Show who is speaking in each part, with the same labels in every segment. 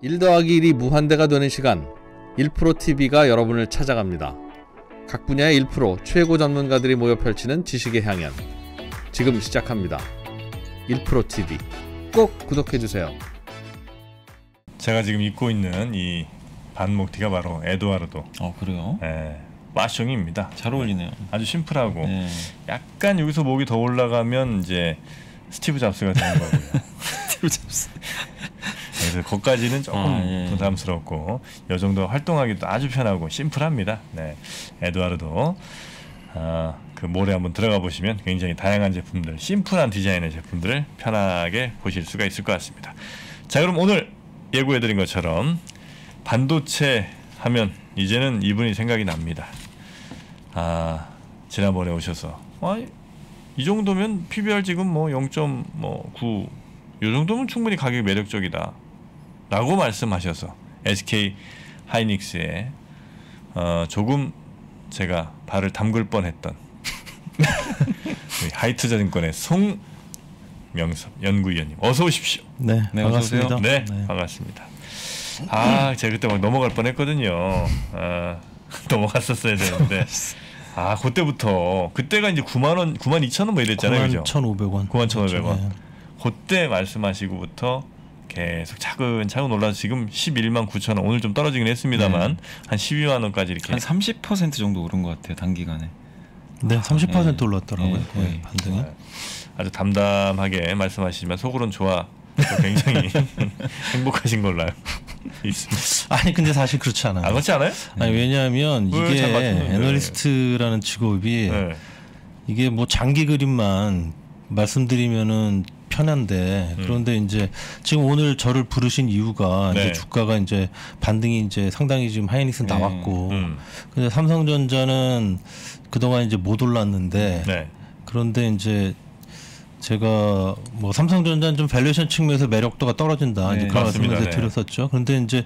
Speaker 1: 1 더하기 1이 무한대가 되는 시간 1프로TV가 여러분을 찾아갑니다. 각 분야의 1프로 최고 전문가들이 모여 펼치는 지식의 향연 지금 시작합니다. 1프로TV 꼭 구독해주세요.
Speaker 2: 제가 지금 입고 있는 이 반목티가 바로 에드와르도
Speaker 3: 어 그래요?
Speaker 2: 예, 마숑입니다.
Speaker 3: 잘 어울리네요.
Speaker 2: 아주 심플하고
Speaker 3: 네.
Speaker 2: 약간 여기서 목이 더 올라가면 이제 스티브 잡스가 되는 거고요.
Speaker 3: 스티브 잡스.
Speaker 2: 그래서 거기까지는 조금
Speaker 3: 아, 예.
Speaker 2: 부담스럽고 이 정도 활동하기도 아주 편하고 심플합니다. 네, 에드와르도 아, 그 몰에 한번 들어가 보시면 굉장히 다양한 제품들, 심플한 디자인의 제품들을 편하게 보실 수가 있을 것 같습니다. 자, 그럼 오늘 예고해드린 것처럼 반도체 하면 이제는 이분이 생각이 납니다. 아, 지난번에 오셔서 아, 이 정도면 PBR 지금 뭐 0.9, 이 정도면 충분히 가격이 매력적이다. 라고 말씀하셔서 SK 하이닉스에 어, 조금 제가 발을 담글 뻔했던 우리 하이투자증권의 송명섭 연구위원님 어서 오십시오.
Speaker 4: 네,
Speaker 3: 네,
Speaker 4: 반갑습니다.
Speaker 3: 어서
Speaker 2: 네, 반갑습니다. 아, 제가 그때 막 넘어갈 뻔했거든요. 아, 넘어갔었어야 되는데. 아, 그때부터 그때가 이제 9만 원, 9만 2천 원뭐 이랬잖아요, 그죠?
Speaker 4: 9,500원.
Speaker 2: 91,500원. 그때 말씀하시고부터 계속 차근차근 올라서 지금 11만 9천 원. 오늘 좀 떨어지긴 했습니다만 한 12만 원까지 이렇게
Speaker 3: 한 30% 정도 오른 것 같아요 단기간에.
Speaker 4: 네, 30%
Speaker 3: 네.
Speaker 4: 올랐더라고요.
Speaker 3: 네.
Speaker 4: 네, 반등이.
Speaker 2: 아주 담담하게 말씀하시지만 속으로는 좋아. 굉장히 행복하신 걸로 알고 있습니다.
Speaker 4: 아니 근데 사실 그렇지 않아요.
Speaker 2: 아, 그렇지 않아요?
Speaker 4: 아니 왜냐하면
Speaker 2: 왜
Speaker 4: 이게? 애널리스트라는 직업이
Speaker 2: 네.
Speaker 4: 이게 뭐 장기 그림만 말씀드리면은 편한데
Speaker 2: 음.
Speaker 4: 그런데 이제 지금 오늘 저를 부르신 이유가
Speaker 2: 네.
Speaker 4: 이제 주가가 이제 반등이 이제 상당히 지금 하이닉스
Speaker 3: 네.
Speaker 4: 나왔고
Speaker 2: 음.
Speaker 4: 근데 삼성전자는 그동안 이제 못 올랐는데
Speaker 2: 네.
Speaker 4: 그런데 이제 제가 뭐 삼성전자는 좀 valuation 측면에서 매력도가 떨어진다
Speaker 3: 네.
Speaker 4: 이제 그런
Speaker 2: 맞습니다.
Speaker 4: 말씀을
Speaker 2: 네.
Speaker 4: 드렸었죠. 그런데 이제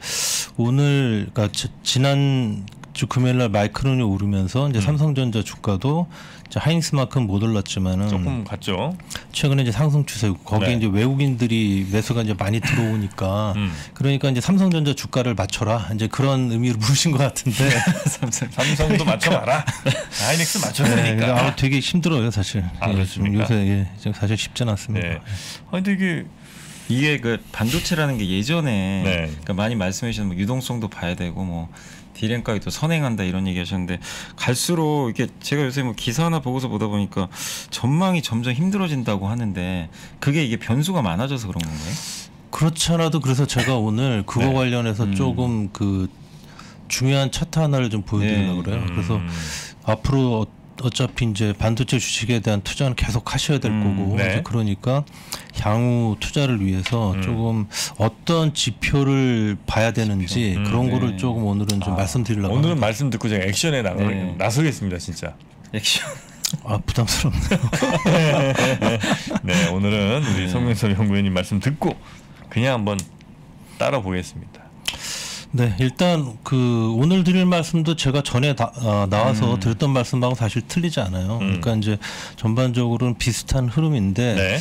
Speaker 4: 오늘 그러니까 지- 지난 주 금요일 날 마이크론이 오르면서 이제
Speaker 2: 음.
Speaker 4: 삼성전자 주가도 이제 하이닉스만큼 못 올랐지만은
Speaker 2: 조금 갔죠.
Speaker 4: 최근에 이제 상승 추세고 거기에
Speaker 2: 네.
Speaker 4: 이제 외국인들이 매수가 이제 많이 들어오니까
Speaker 2: 음.
Speaker 4: 그러니까 이제 삼성전자 주가를 맞춰라 이제 그런 의미로 부르신 것 같은데
Speaker 3: 삼성.
Speaker 2: 삼성도 맞춰봐라. 하이닉스
Speaker 4: 네,
Speaker 2: 맞춰야
Speaker 4: 그러니까 아. 되게 힘들어요 사실.
Speaker 2: 아,
Speaker 4: 예,
Speaker 2: 그렇습니까?
Speaker 4: 좀 요새 예, 좀 사실 쉽지는 않습니다.
Speaker 2: 네. 아 근데 이게
Speaker 3: 이게 그 반도체라는 게 예전에
Speaker 2: 네.
Speaker 3: 그러니까 많이 말씀해 주신 뭐 유동성도 봐야 되고 뭐 디램 가격도 선행한다 이런 얘기 하셨는데 갈수록 이게 제가 요새 뭐 기사나 보고서 보다 보니까 전망이 점점 힘들어진다고 하는데 그게 이게 변수가 많아져서 그런 건가요?
Speaker 4: 그렇지 않아도 그래서 제가 오늘 그거
Speaker 2: 네.
Speaker 4: 관련해서
Speaker 3: 음.
Speaker 4: 조금 그 중요한 차트 하나를 좀 보여드리려고
Speaker 3: 네.
Speaker 4: 그래요. 그래서
Speaker 2: 음.
Speaker 4: 앞으로 어- 어차피 이제 반도체 주식에 대한 투자는 계속 하셔야 될
Speaker 3: 음,
Speaker 4: 거고
Speaker 2: 네.
Speaker 4: 그러니까 향후 투자를 위해서
Speaker 2: 음.
Speaker 4: 조금 어떤 지표를 봐야 되는지
Speaker 2: 음,
Speaker 4: 그런
Speaker 3: 네.
Speaker 4: 거를 조금 오늘은 좀
Speaker 2: 아,
Speaker 4: 말씀드리려고
Speaker 2: 오늘은
Speaker 4: 합니다.
Speaker 2: 말씀 듣고 제가 액션에 나,
Speaker 3: 네.
Speaker 2: 나서겠습니다, 진짜.
Speaker 3: 액션.
Speaker 4: 아 부담스럽네요.
Speaker 2: 네, 오늘은 우리 성명섭 연구위원님 말씀 듣고 그냥 한번 따라 보겠습니다.
Speaker 4: 네, 일단 그 오늘 드릴 말씀도 제가 전에 다, 어, 나와서
Speaker 3: 음.
Speaker 4: 드렸던 말씀하고 사실 틀리지 않아요.
Speaker 2: 음.
Speaker 4: 그러니까 이제 전반적으로는 비슷한 흐름인데
Speaker 2: 네.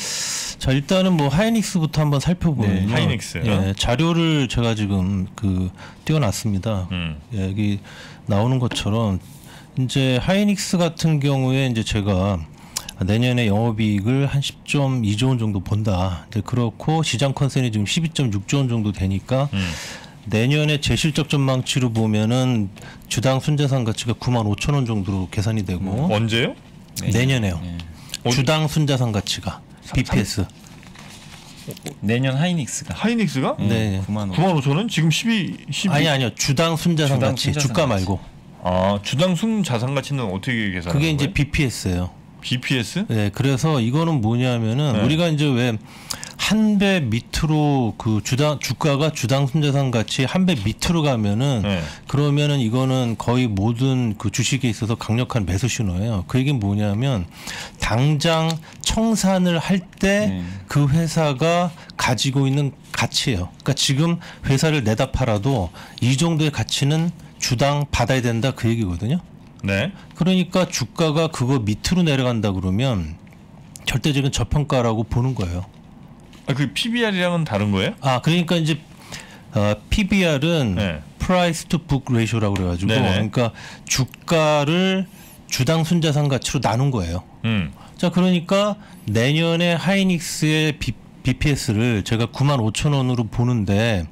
Speaker 4: 자 일단은 뭐 하이닉스부터 한번 살펴보면요.
Speaker 3: 네,
Speaker 2: 하이닉스.
Speaker 4: 예, 자료를 제가 지금 그 띄워놨습니다.
Speaker 2: 음.
Speaker 4: 예, 여기 나오는 것처럼 이제 하이닉스 같은 경우에 이제 제가 내년에 영업이익을 한 10.2조 원 정도 본다. 이제 그렇고 시장 컨센이 지금 12.6조 원 정도 되니까
Speaker 2: 음.
Speaker 4: 내년에 제실적 전망치로 보면은 주당 순자산 가치가 9만 5천 원 정도로 계산이 되고
Speaker 2: 언제요?
Speaker 4: 내년에요.
Speaker 3: 네.
Speaker 2: 어,
Speaker 4: 주당 순자산 가치가 BPS.
Speaker 3: 내년 하이닉스가
Speaker 2: 하이닉스가
Speaker 4: 네.
Speaker 3: 9만 원.
Speaker 2: 9만 5천 원? 지금 12, 12
Speaker 4: 아니 아니요. 주당 순자산
Speaker 3: 주당
Speaker 4: 가치
Speaker 3: 순자산
Speaker 4: 주가
Speaker 3: 가치.
Speaker 4: 말고.
Speaker 2: 아, 주당 순 자산 가치는 어떻게 계산하는
Speaker 4: 그게
Speaker 2: 거예요?
Speaker 4: 이제 BPS예요.
Speaker 2: BPS?
Speaker 4: 네, 그래서 이거는 뭐냐면은
Speaker 2: 네.
Speaker 4: 우리가 이제 왜 한 배 밑으로 그 주당 주가가 주당 순자산 가치 한배 밑으로 가면은
Speaker 2: 네.
Speaker 4: 그러면은 이거는 거의 모든 그 주식에 있어서 강력한 매수 신호예요. 그 얘기는 뭐냐면 당장 청산을 할 때그
Speaker 3: 네.
Speaker 4: 회사가 가지고 있는 가치예요. 그러니까 지금 회사를 내다 팔아도 이 정도의 가치는 주당 받아야 된다 그 얘기거든요.
Speaker 2: 네.
Speaker 4: 그러니까 주가가 그거 밑으로 내려간다 그러면 절대적인 저평가라고 보는 거예요.
Speaker 2: 아, 그 PBR이랑은 다른 거예요?
Speaker 4: 아 그러니까 이제 어, PBR은
Speaker 2: 네.
Speaker 4: Price to Book Ratio라고 그래가지고
Speaker 2: 네네.
Speaker 4: 그러니까 주가를 주당 순자산 가치로 나눈 거예요.
Speaker 2: 음.
Speaker 4: 자 그러니까 내년에 하이닉스의 비, BPS를 제가 9만 5천 원으로 보는데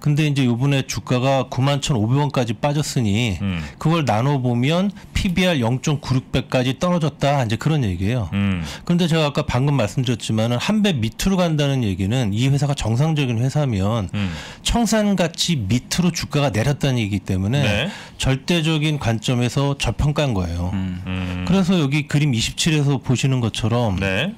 Speaker 4: 근데 이제 요번에 주가가 9만 1,500원까지 빠졌으니
Speaker 2: 음.
Speaker 4: 그걸 나눠 보면 PBR 0.96배까지 떨어졌다 이제 그런 얘기예요.
Speaker 2: 음.
Speaker 4: 그런데 제가 아까 방금 말씀드렸지만은 한 배 밑으로 간다는 얘기는 이 회사가 정상적인 회사면
Speaker 2: 음.
Speaker 4: 청산 가치 밑으로 주가가 내렸다는 얘기이기 때문에
Speaker 2: 네.
Speaker 4: 절대적인 관점에서 저평가한 거예요.
Speaker 2: 음.
Speaker 4: 그래서 여기 그림 27에서 보시는 것처럼
Speaker 2: 네.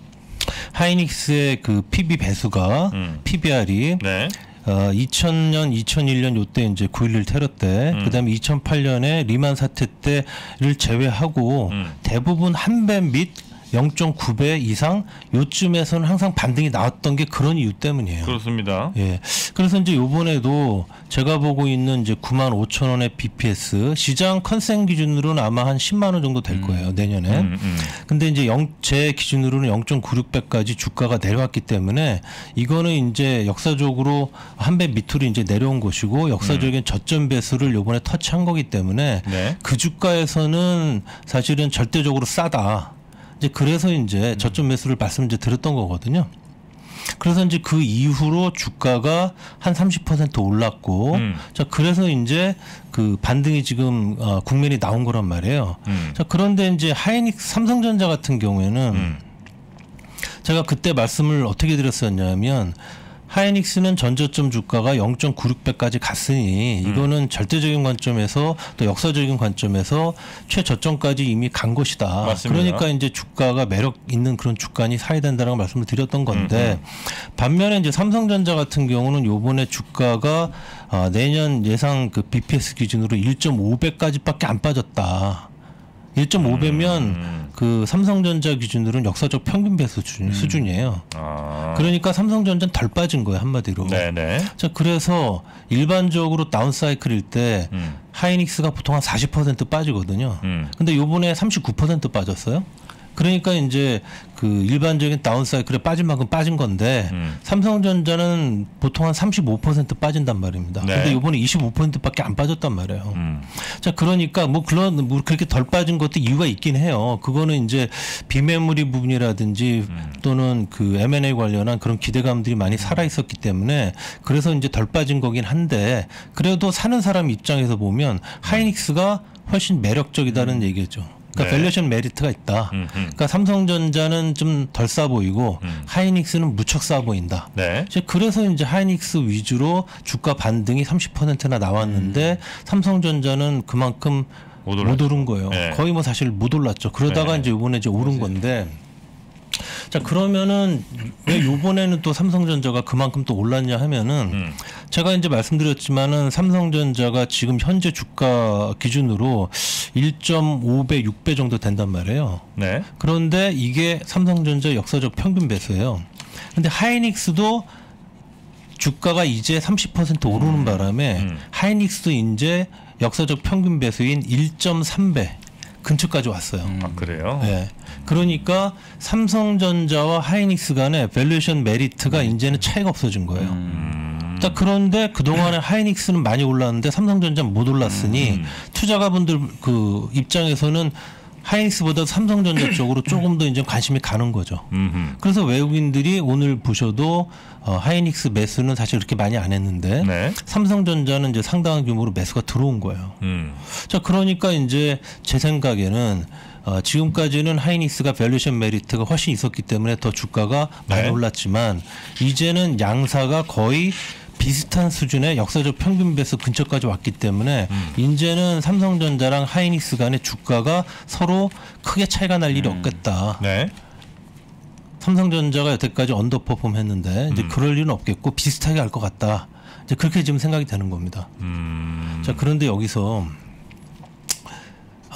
Speaker 4: 하이닉스의 그 PB 배수가
Speaker 2: 음.
Speaker 4: PBR이
Speaker 2: 네.
Speaker 4: 어, 2000년, 2001년 요때 이제 9.11 테러 때,
Speaker 2: 음.
Speaker 4: 그 다음에 2008년에 리만 사태 때를 제외하고
Speaker 2: 음.
Speaker 4: 대부분 한배 및 0.9배 이상 요쯤에서는 항상 반등이 나왔던 게 그런 이유 때문이에요.
Speaker 2: 그렇습니다.
Speaker 4: 예. 그래서 이제 요번에도 제가 보고 있는 이제 9만 5천 원의 BPS 시장 컨센 기준으로는 아마 한 10만 원 정도 될 거예요, 내년에.
Speaker 2: 음, 음.
Speaker 4: 근데 이제 영, 제 기준으로는 0.96배까지 주가가 내려왔기 때문에 이거는 이제 역사적으로 한 배 밑으로 이제 내려온 것이고 역사적인 저점 배수를 요번에 터치한 거기 때문에
Speaker 2: 네.
Speaker 4: 그 주가에서는 사실은 절대적으로 싸다. 이제 그래서 이제 저점 매수를 말씀 이제 드렸던 거거든요. 그래서 이제 그 이후로 주가가 한 30% 올랐고,
Speaker 2: 음.
Speaker 4: 자 그래서 이제 그 반등이 지금 어, 국면이 나온 거란 말이에요.
Speaker 2: 음.
Speaker 4: 자 그런데 이제 하이닉스 삼성전자 같은 경우에는
Speaker 2: 음.
Speaker 4: 제가 그때 말씀을 어떻게 드렸었냐면 하이닉스는 전저점 주가가 0.96배까지 갔으니 이거는 절대적인 관점에서 또 역사적인 관점에서 최저점까지 이미 간 것이다.
Speaker 2: 맞습니다.
Speaker 4: 그러니까 이제 주가가 매력 있는 그런 주가니 사야 된다라고 말씀을 드렸던 건데 반면에 이제 삼성전자 같은 경우는 요번에 주가가 아, 내년 예상 그 BPS 기준으로 1.5배까지밖에 안 빠졌다. 1.5배면
Speaker 2: 음.
Speaker 4: 그 삼성전자 기준으로는 역사적 평균 배수 수준, 수준이에요.
Speaker 2: 아.
Speaker 4: 그러니까 삼성전자는 덜 빠진 거예요 한마디로.
Speaker 2: 네네.
Speaker 4: 자 그래서 일반적으로 다운 사이클일 때
Speaker 2: 음.
Speaker 4: 하이닉스가 보통 한 40% 빠지거든요.
Speaker 2: 음.
Speaker 4: 근데 요번에 39% 빠졌어요. 그러니까 이제 그 일반적인 다운 사이클에 빠진 만큼 빠진 건데
Speaker 2: 음.
Speaker 4: 삼성전자는 보통 한 35% 빠진단 말입니다.
Speaker 2: 네.
Speaker 4: 근데 요번에 25%밖에 안 빠졌단 말이에요.
Speaker 2: 음.
Speaker 4: 자, 그러니까 뭐 그런 뭐 그렇게 덜 빠진 것도 이유가 있긴 해요. 그거는 이제 비메모리 부분이라든지
Speaker 2: 음.
Speaker 4: 또는 그 M&A 관련한 그런 기대감들이 많이 살아 있었기 때문에 그래서 이제 덜 빠진 거긴 한데 그래도 사는 사람 입장에서 보면 하이닉스가 훨씬 매력적이다는 얘기죠. 그러니까
Speaker 2: 네.
Speaker 4: valuation 메리트가 있다.
Speaker 2: 음, 음.
Speaker 4: 그러니까 삼성전자는 좀 덜 싸 보이고
Speaker 2: 음.
Speaker 4: 하이닉스는 무척 싸 보인다.
Speaker 2: 네.
Speaker 4: 이제 그래서 이제 하이닉스 위주로 주가 반등이 30%나 나왔는데 삼성전자는 그만큼
Speaker 2: 음. 못
Speaker 4: 못. 오른 거예요.
Speaker 2: 네.
Speaker 4: 거의 뭐 사실 못 올랐죠. 그러다가
Speaker 2: 네.
Speaker 4: 이제 이번에 이제 오른 건데. 자 그러면은 왜 요번에는 또 삼성전자가 그만큼 또 올랐냐 하면은
Speaker 2: 음.
Speaker 4: 제가 이제 말씀드렸지만은 삼성전자가 지금 현재 주가 기준으로 1.5배, 6배 정도 된단 말이에요.
Speaker 2: 네.
Speaker 4: 그런데 이게 삼성전자 역사적 평균 배수예요. 근데 하이닉스도 주가가 이제 30% 오르는 바람에
Speaker 2: 음.
Speaker 4: 하이닉스도 이제 역사적 평균 배수인 1.3배 근처까지 왔어요.
Speaker 2: 아 그래요.
Speaker 4: 네. 그러니까 삼성전자와 하이닉스 간의 valuation 메리트가 이제는 차이가 없어진 거예요.
Speaker 2: 음.
Speaker 4: 딱 그런데 그동안에 하이닉스는 많이 올랐는데 삼성전자는 못 올랐으니
Speaker 2: 음.
Speaker 4: 투자가분들 그 입장에서는 하이닉스보다 삼성전자 쪽으로 조금 더 이제 관심이 가는 거죠.
Speaker 2: 음흠.
Speaker 4: 그래서 외국인들이 오늘 보셔도 어, 하이닉스 매수는 사실 그렇게 많이 안 했는데
Speaker 2: 네.
Speaker 4: 삼성전자는 이제 상당한 규모로 매수가 들어온 거예요.
Speaker 2: 음.
Speaker 4: 자, 그러니까 이제 제 생각에는 어, 지금까지는 하이닉스가 valuation 메리트가 훨씬 있었기 때문에 더 주가가 많이
Speaker 2: 네.
Speaker 4: 올랐지만 이제는 양사가 거의 비슷한 수준의 역사적 평균 배수 근처까지 왔기 때문에
Speaker 2: 음.
Speaker 4: 이제는 삼성전자랑 하이닉스 간의 주가가 서로 크게 차이가 날
Speaker 2: 음.
Speaker 4: 일이 없겠다.
Speaker 2: 네.
Speaker 4: 삼성전자가 여태까지 언더퍼폼 했는데 이제
Speaker 2: 음.
Speaker 4: 그럴 일은 없겠고 비슷하게 할 것 같다. 이제 그렇게 지금 생각이 되는 겁니다.
Speaker 2: 음.
Speaker 4: 자 그런데 여기서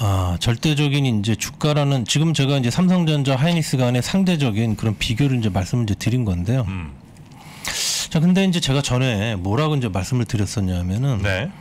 Speaker 4: 아 절대적인 이제 주가라는 지금 제가 이제 삼성전자 하이닉스 간의 상대적인 그런 비교를 이제 말씀을 이제 드린 건데요.
Speaker 2: 음.
Speaker 4: 자 근데 이제 제가 전에 뭐라고 이제 말씀을 드렸었냐면은
Speaker 2: 네.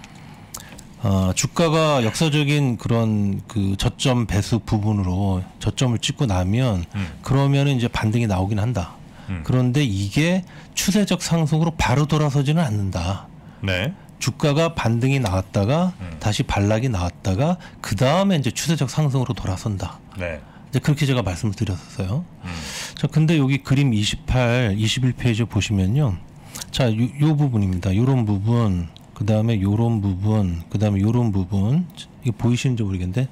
Speaker 4: 어, 주가가 역사적인 그런 그 저점 배수 부분으로 저점을 찍고 나면
Speaker 2: 음.
Speaker 4: 그러면은 이제 반등이 나오긴 한다.
Speaker 2: 음.
Speaker 4: 그런데 이게 추세적 상승으로 바로 돌아서지는 않는다.
Speaker 2: 네.
Speaker 4: 주가가 반등이 나왔다가
Speaker 2: 음.
Speaker 4: 다시 반락이 나왔다가 그 다음에 이제 추세적 상승으로 돌아선다.
Speaker 2: 네.
Speaker 4: 이제 그렇게 제가 말씀을 드렸었어요.
Speaker 2: 음.
Speaker 4: 자, 근데 여기 그림 28, 21페이지 보시면요. 자, 요, 요 부분입니다. 요런 부분, 그 다음에 요런 부분, 그 다음에 요런 부분. 이게 보이시는지 모르겠는데.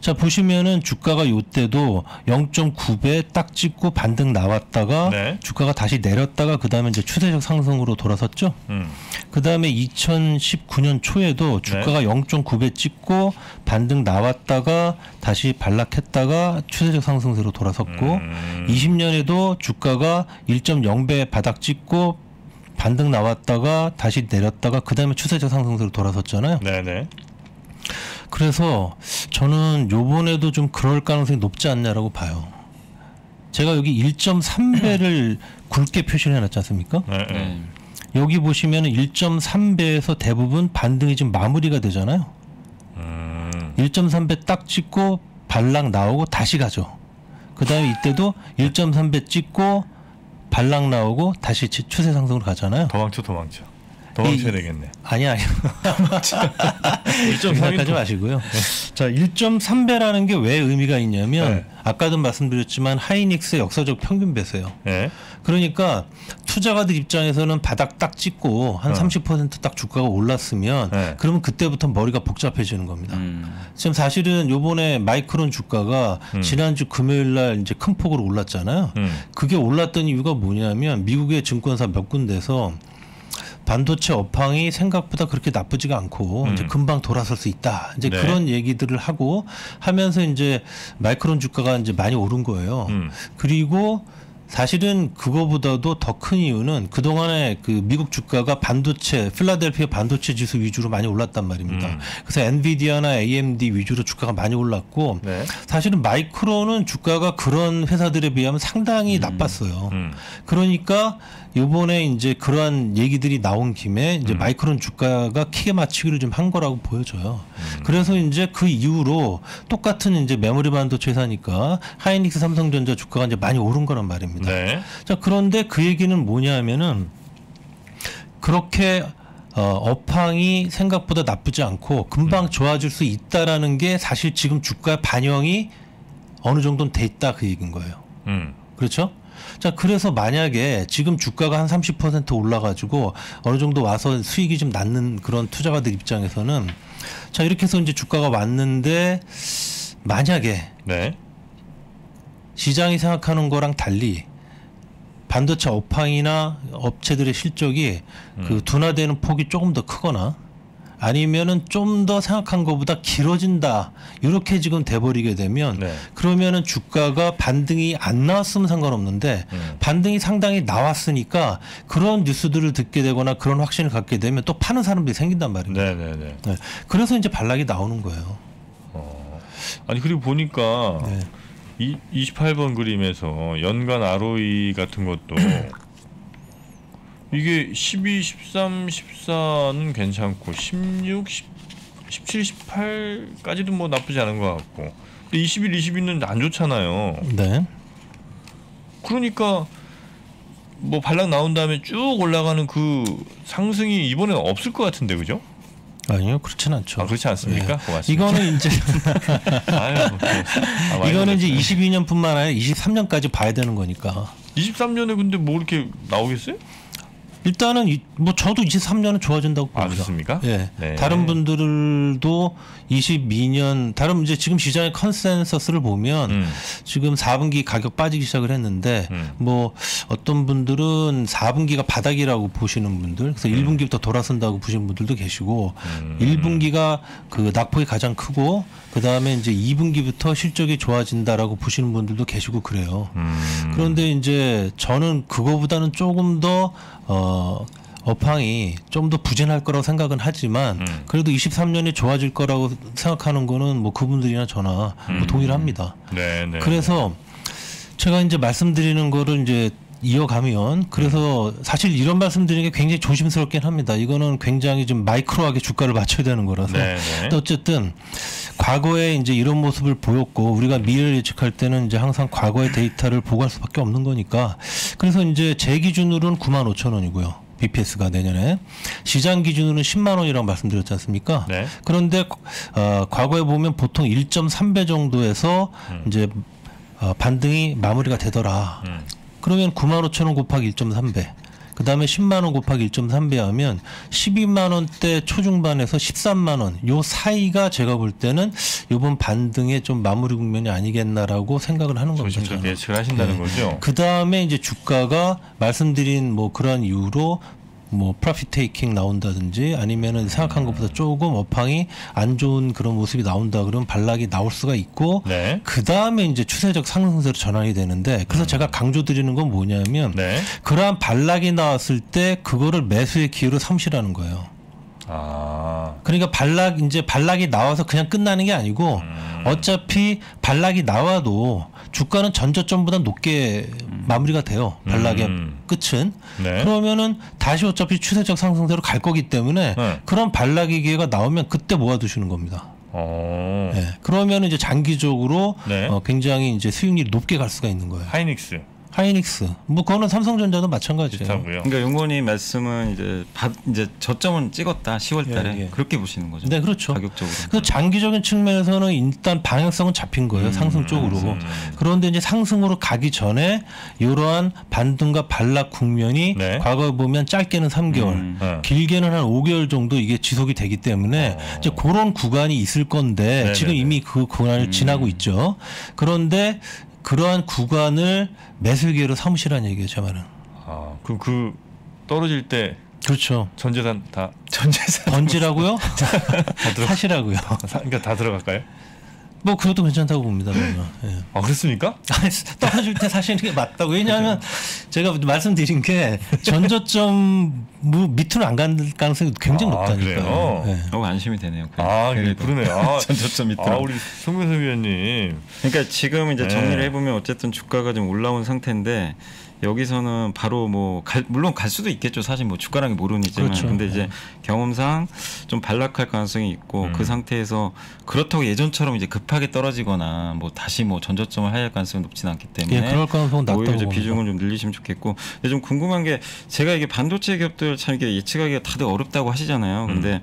Speaker 4: 자, 보시면은 주가가 요때도 0.9배 딱 찍고 반등 나왔다가
Speaker 2: 네.
Speaker 4: 주가가 다시 내렸다가 그 다음에 이제 추세적 상승으로 돌아섰죠.
Speaker 2: 음.
Speaker 4: 그 다음에 2019년 초에도 주가가 0.9배 찍고 반등 나왔다가 다시 반락했다가 추세적 상승세로 돌아섰고
Speaker 2: 음.
Speaker 4: 20년에도 주가가 1.0배 바닥 찍고 반등 나왔다가 다시 내렸다가 그 다음에 추세적 상승세로 돌아섰잖아요.
Speaker 2: 네네.
Speaker 4: 그래서 저는 요번에도 좀 그럴 가능성이 높지 않냐라고 봐요. 제가 여기 1.3배를 굵게 표시를 해놨지 않습니까?
Speaker 2: 네. 네.
Speaker 3: 네.
Speaker 4: 여기 보시면은 1.3배에서 대부분 반등이 지금 마무리가 되잖아요.
Speaker 2: 음.
Speaker 4: 1.3배 딱 찍고 반락 나오고 다시 가죠. 그 다음에 이때도 1.3배 찍고 반락 나오고 다시 치- 추세 상승으로 가잖아요.
Speaker 2: 도망쳐 도망쳐. 도망쳐야
Speaker 4: 이-
Speaker 2: 되겠네.
Speaker 4: 아니 아니요.
Speaker 2: 1.3이
Speaker 4: 생각하지 마시고요. 자, 1.3배라는 게 왜 의미가 있냐면
Speaker 2: 네.
Speaker 4: 아까도 말씀드렸지만 하이닉스의 역사적 평균 배세요.
Speaker 2: 네.
Speaker 4: 그러니까 투자가들 입장에서는 바닥 딱 찍고 한
Speaker 2: 어.
Speaker 4: 30%딱 주가가 올랐으면
Speaker 2: 네.
Speaker 4: 그러면 그때부터 머리가 복잡해지는 겁니다.
Speaker 3: 음.
Speaker 4: 지금 사실은 요번에 마이크론 주가가
Speaker 2: 음.
Speaker 4: 지난주 금요일 날 이제 큰 폭으로 올랐잖아요.
Speaker 2: 음.
Speaker 4: 그게 올랐던 이유가 뭐냐면 미국의 증권사 몇 군데서 반도체 업황이 생각보다 그렇게 나쁘지가 않고
Speaker 2: 음.
Speaker 4: 이제 금방 돌아설 수 있다. 이제
Speaker 2: 네.
Speaker 4: 그런 얘기들을 하고 하면서 이제 마이크론 주가가 이제 많이 오른 거예요.
Speaker 2: 음.
Speaker 4: 그리고 사실은 그거보다도 더 큰 이유는 그동안에 그 미국 주가가 반도체, 필라델피아 반도체 지수 위주로 많이 올랐단 말입니다.
Speaker 2: 음.
Speaker 4: 그래서 엔비디아나 AMD 위주로 주가가 많이 올랐고
Speaker 2: 네.
Speaker 4: 사실은 마이크론은 주가가 그런 회사들에 비하면 상당히 나빴어요.
Speaker 2: 음.
Speaker 4: 그러니까 요번에 이제 그러한 얘기들이 나온 김에 이제
Speaker 2: 음.
Speaker 4: 마이크론 주가가 키에 맞추기를 좀 한 거라고 보여져요.
Speaker 2: 음.
Speaker 4: 그래서 이제 그 이후로 똑같은 이제 메모리 반도체 회사니까 하이닉스 삼성전자 주가가 이제 많이 오른 거란 말입니다.
Speaker 2: 네.
Speaker 4: 자, 그런데 그 얘기는 뭐냐면은 그렇게 어, 업황이 생각보다 나쁘지 않고 금방
Speaker 2: 음.
Speaker 4: 좋아질 수 있다라는 게 사실 지금 주가 반영이 어느 정도는 돼 있다 그 얘기인 거예요.
Speaker 2: 음.
Speaker 4: 그렇죠? 자, 그래서 만약에 지금 주가가 한 30% 올라가지고 어느 정도 와서 수익이 좀 낮는 그런 투자가들 입장에서는 자, 이렇게 해서 이제 주가가 왔는데 만약에
Speaker 2: 네.
Speaker 4: 시장이 생각하는 거랑 달리 반도체 업황이나 업체들의 실적이 그 둔화되는 폭이 조금 더 크거나 아니면은 좀 더 생각한 것보다 길어진다 이렇게 지금 돼버리게 되면
Speaker 2: 네.
Speaker 4: 그러면은 주가가 반등이 안 나왔으면 상관없는데
Speaker 2: 음.
Speaker 4: 반등이 상당히 나왔으니까 그런 뉴스들을 듣게 되거나 그런 확신을 갖게 되면 또 파는 사람들이 생긴단 말입니다.
Speaker 2: 네, 네, 네.
Speaker 4: 네. 그래서 이제 반락이 나오는 거예요.
Speaker 2: 어. 아니 그리고 보니까
Speaker 4: 네.
Speaker 2: 이 28번 그림에서 연간 ROE 같은 것도 이게 12, 13, 14는 괜찮고 16, 10, 17, 18까지도 뭐 나쁘지 않은 것 같고 근데 21, 22는 안 좋잖아요.
Speaker 4: 네.
Speaker 2: 그러니까 뭐 반락 나온 다음에 쭉 올라가는 그 상승이 이번에는 없을 것 같은데 그죠?
Speaker 4: 아니요, 그렇진 않죠.
Speaker 2: 아 그렇지 않습니까?
Speaker 4: 예.
Speaker 2: 고맙습니다.
Speaker 4: 이거는 이제
Speaker 2: 아유, 뭐, 아,
Speaker 4: 이거는 이제
Speaker 2: 놀랐어요.
Speaker 4: 22년뿐만 아니라 23년까지 봐야 되는 거니까.
Speaker 2: 23년에 근데 뭐 이렇게 나오겠어요?
Speaker 4: 일단은 이- 뭐 저도 23년은 좋아진다고
Speaker 2: 아
Speaker 4: 봅니다.
Speaker 2: 그렇습니까?
Speaker 4: 예.
Speaker 2: 네.
Speaker 4: 다른 분들도 22년 다른 이제 지금 시장의 컨센서스를 보면
Speaker 2: 음.
Speaker 4: 지금 4분기 가격 빠지기 시작을 했는데
Speaker 2: 음.
Speaker 4: 뭐 어떤 분들은 4분기가 바닥이라고 보시는 분들 그래서 1분기부터 돌아선다고 보시는 분들도 계시고
Speaker 2: 음.
Speaker 4: 1분기가 그 낙폭이 가장 크고 그다음에 이제 2분기부터 실적이 좋아진다라고 보시는 분들도 계시고 그래요.
Speaker 2: 음.
Speaker 4: 그런데 이제 저는 그거보다는 조금 더 어, 업황이 좀 더 부진할 거라고 생각은 하지만
Speaker 2: 음.
Speaker 4: 그래도 23년이 좋아질 거라고 생각하는 거는 뭐 그분들이나 저나 뭐 동의를 합니다.
Speaker 2: 네, 네.
Speaker 4: 그래서 제가 이제 말씀드리는 거를 이제 이어가면 그래서 사실 이런 말씀드리는 게 굉장히 조심스럽긴 합니다. 이거는 굉장히 좀 마이크로하게 주가를 맞춰야 되는 거라서.
Speaker 2: 네, 네.
Speaker 4: 어쨌든 과거에 이제 이런 모습을 보였고 우리가 미래를 예측할 때는 이제 항상 과거의 데이터를 보고할 수밖에 없는 거니까 그래서 이제 제 기준으로는 9만 5천 원이고요. BPS가 내년에 시장 기준으로는 10만 원이라고 말씀드렸지 않습니까?
Speaker 2: 네.
Speaker 4: 그런데 어, 과거에 보면 보통 1.3배 정도에서 이제 어, 반등이 마무리가 되더라.
Speaker 2: 음.
Speaker 4: 그러면 9만 5천 원 곱하기 1.3배. 그 다음에 10만 원 곱하기 1.3배 하면 12만 원대 초중반에서 13만 원. 요 사이가 제가 볼 때는 요번 반등의 좀 마무리 국면이 아니겠나라고 생각을 하는 겁니다.
Speaker 2: 예측을 하신다는
Speaker 4: 네.
Speaker 2: 거죠.
Speaker 4: 그 다음에 이제 주가가 말씀드린 뭐 그런 이유로 뭐 프로핏 테이킹 나온다든지 아니면은 생각한 것보다 조금 업황이 안 좋은 그런 모습이 나온다 그러면 반락이 나올 수가 있고
Speaker 2: 네.
Speaker 4: 그 다음에 이제 추세적 상승세로 전환이 되는데 그래서 제가 강조드리는 건 뭐냐면
Speaker 2: 네.
Speaker 4: 그러한 반락이 나왔을 때 그거를 매수의 기회로 삼으시라는 거예요.
Speaker 2: 아.
Speaker 4: 그러니까 반락 이제 반락이 나와서 그냥 끝나는 게 아니고
Speaker 2: 음.
Speaker 4: 어차피 반락이 나와도 주가는 전저점보다 높게 마무리가 돼요. 반락의
Speaker 2: 음.
Speaker 4: 끝은
Speaker 2: 네.
Speaker 4: 그러면은 다시 어차피 추세적 상승세로 갈 거기 때문에
Speaker 2: 네.
Speaker 4: 그런 반락의 기회가 나오면 그때 모아두시는 겁니다.
Speaker 2: 어.
Speaker 4: 예. 그러면 이제 장기적으로
Speaker 2: 네.
Speaker 4: 어, 굉장히 이제 수익률이 높게 갈 수가 있는 거예요.
Speaker 2: 하이닉스
Speaker 4: 하이닉스 뭐 그거는 삼성전자도 마찬가지예요.
Speaker 2: 비슷하고요.
Speaker 3: 그러니까 용건이 말씀은 이제 받 이제 저점은 찍었다 10월달에
Speaker 4: 예, 예.
Speaker 3: 그렇게 보시는 거죠.
Speaker 4: 네, 그렇죠.
Speaker 3: 가격적으로.
Speaker 4: 그 장기적인 측면에서는 일단 방향성은 잡힌 거예요. 상승 쪽으로.
Speaker 2: 음.
Speaker 4: 그런데 이제 상승으로 가기 전에 이러한 반등과 반락 국면이
Speaker 2: 네.
Speaker 4: 과거에 보면 짧게는 3개월,
Speaker 3: 음.
Speaker 2: 네.
Speaker 4: 길게는 한 5개월 정도 이게 지속이 되기 때문에 이제 그런 구간이 있을 건데
Speaker 2: 어. 네네네.
Speaker 4: 지금 이미 그 구간을
Speaker 3: 음.
Speaker 4: 지나고 있죠. 그런데 그러한 구간을 매수 기회로 삼으시라는 얘기예요, 제 말은.
Speaker 2: 아, 그럼 그 떨어질 때
Speaker 4: 그렇죠.
Speaker 2: 전 재산 다
Speaker 3: 전 재산
Speaker 4: 던지라고요?
Speaker 2: 들어-
Speaker 4: 사시라고요.
Speaker 2: 사, 그러니까 다 들어갈까요?
Speaker 4: 뭐 그것도 괜찮다고 봅니다. 저는. 예.
Speaker 2: 아, 그렇습니까?
Speaker 4: 떨어질 때 사시는 게 맞다고. 왜냐하면 제가 말씀드린 게 전저점 무- 밑으로 안 갈 가능성이 굉장히
Speaker 2: 아,
Speaker 4: 높다니까요.
Speaker 2: 그래요?
Speaker 4: 예.
Speaker 3: 어 안심이 되네요.
Speaker 2: 아,
Speaker 3: 그래도.
Speaker 2: 그러네요. 아,
Speaker 3: 전저점 밑으로.
Speaker 2: 아, 우리 송명석 위원님.
Speaker 3: 그러니까 지금 이제
Speaker 2: 네.
Speaker 3: 정리를 해보면 어쨌든 주가가 좀 올라온 상태인데 여기서는 바로 뭐 갈- 물론 갈 수도 있겠죠. 사실 뭐 주가랑이 모르니지만
Speaker 4: 그렇죠.
Speaker 3: 근데 이제
Speaker 4: 네.
Speaker 3: 경험상 좀 반락할 가능성이 있고
Speaker 2: 음.
Speaker 3: 그 상태에서 그렇다고 예전처럼 이제 급하게 떨어지거나 뭐 다시 뭐 전저점을 하할 가능성이 높지는 않기 때문에
Speaker 4: 예, 그럴 가능성은 낮다고
Speaker 3: 오히려 이제. 비중을 좀 늘리시면 좋겠고 근데 좀 궁금한 게 제가 이게 반도체 기업들 참 이게 예측하기가 다들 어렵다고 하시잖아요. 근데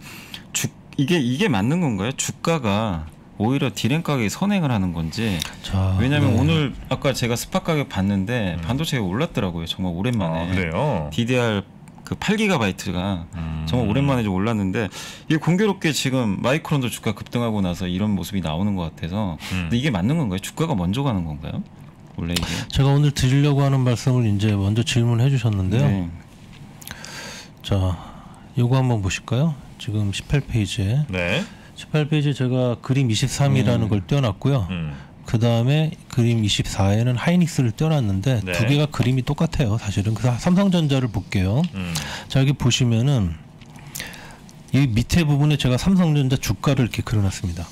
Speaker 3: 주 이게 이게 맞는 건가요? 주가가 오히려 디램 가격이 선행을 하는 건지
Speaker 4: 자,
Speaker 3: 왜냐하면
Speaker 4: 네.
Speaker 3: 오늘 아까 제가 스팟 가격 봤는데 반도체가 올랐더라고요. 정말 오랜만에
Speaker 2: 아, 그래요?
Speaker 3: DDR 그 8기가바이트가
Speaker 2: 음.
Speaker 3: 정말 오랜만에 좀 올랐는데 이게 공교롭게 지금 마이크론도 주가 급등하고 나서 이런 모습이 나오는 것 같아서
Speaker 2: 음.
Speaker 3: 근데 이게 맞는 건가요? 주가가 먼저 가는 건가요? 원래 이게
Speaker 4: 제가 오늘 드리려고 하는 말씀을 이제 먼저 질문해 주셨는데요.
Speaker 3: 네.
Speaker 4: 자, 요거 한번 보실까요? 지금 18페이지에
Speaker 2: 네.
Speaker 4: 18페이지에 제가 그림 23이라는
Speaker 3: 음.
Speaker 4: 걸 떼어놨고요.
Speaker 2: 음.
Speaker 4: 그 다음에 그림 24에는 하이닉스를 떼어놨는데
Speaker 2: 네.
Speaker 4: 두 개가 그림이 똑같아요. 사실은 그래서 삼성전자를 볼게요.
Speaker 2: 음.
Speaker 4: 자 여기 보시면은 이 밑에 부분에 제가 삼성전자 주가를 이렇게 그려놨습니다.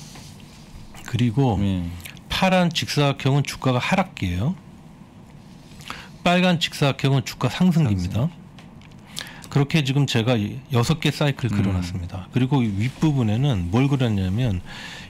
Speaker 4: 그리고
Speaker 3: 네.
Speaker 4: 파란 직사각형은 주가가 하락기예요. 빨간 직사각형은 주가 상승기입니다. 그렇게 지금 제가 이 여섯 개 사이클
Speaker 3: 음.
Speaker 4: 그려놨습니다. 그리고 이 윗부분에는 뭘 그렸냐면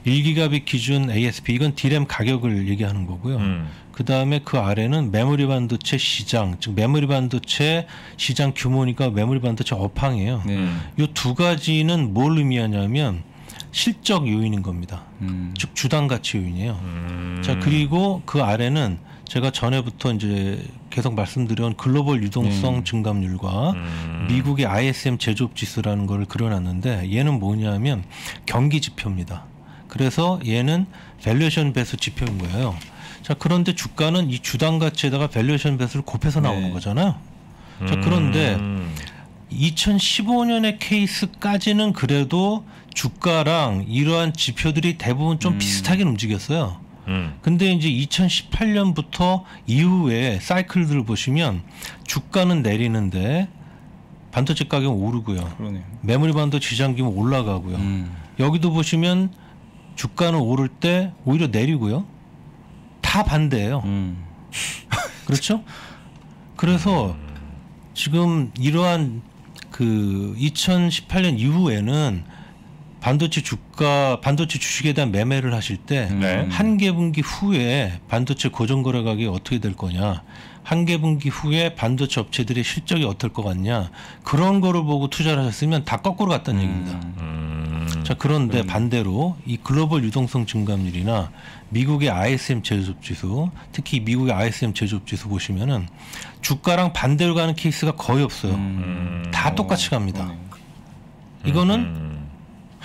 Speaker 4: 1기가빗 기준 ASP 이건 D램 가격을 얘기하는 거고요.
Speaker 2: 음.
Speaker 4: 그 다음에 그 아래는 메모리 반도체 시장, 즉 메모리 반도체 시장 규모니까 메모리 반도체 업황이에요.
Speaker 3: 네.
Speaker 2: 음.
Speaker 4: 이두 가지는 뭘 의미하냐면 실적 요인인 겁니다.
Speaker 3: 음.
Speaker 4: 즉 주당 가치 요인이에요.
Speaker 2: 음.
Speaker 4: 자 그리고 그 아래는 제가 전에부터 이제 계속 말씀드린 글로벌 유동성
Speaker 3: 음.
Speaker 4: 증감률과
Speaker 2: 음.
Speaker 4: 미국의 ISM 제조업 지수라는 걸 그려놨는데 얘는 뭐냐면 경기 지표입니다. 그래서 얘는 valuation 배수 지표인 거예요. 자 그런데 주가는 이 주당 가치에다가 valuation 배수를 곱해서 나오는
Speaker 3: 네.
Speaker 4: 거잖아요. 자 그런데
Speaker 2: 음.
Speaker 4: 2015년의 케이스까지는 그래도 주가랑 이러한 지표들이 대부분 좀
Speaker 3: 음.
Speaker 4: 비슷하게 움직였어요.
Speaker 2: 음.
Speaker 4: 근데 이제 2018년부터 이후에 사이클들을 보시면 주가는 내리는데 반도체 가격은 오르고요.
Speaker 3: 그러네요.
Speaker 4: 메모리 반도체 시장 규모 올라가고요.
Speaker 3: 음.
Speaker 4: 여기도 보시면 주가는 오를 때 오히려 내리고요. 다 반대예요.
Speaker 3: 음.
Speaker 4: 그렇죠? 그래서 지금 이러한 그 2018년 이후에는 반도체 주가, 반도체 주식에 대한 매매를 하실 때
Speaker 2: 네.
Speaker 4: 한 개분기 후에 반도체 고정 거래 가격이 어떻게 될 거냐. 한계 분기 후에 반도체 업체들의 실적이 어떨 것 같냐 그런 거를 보고 투자를 하셨으면 다 거꾸로 갔다는 얘기입니다.
Speaker 2: 음.
Speaker 4: 자 그런데 반대로 이 글로벌 유동성 증감률이나 미국의 ISM 제조업 지수, 특히 미국의 ISM 제조업 지수 보시면은 주가랑 반대로 가는 케이스가 거의 없어요.
Speaker 2: 음.
Speaker 4: 다 똑같이 갑니다. 이거는
Speaker 2: 음.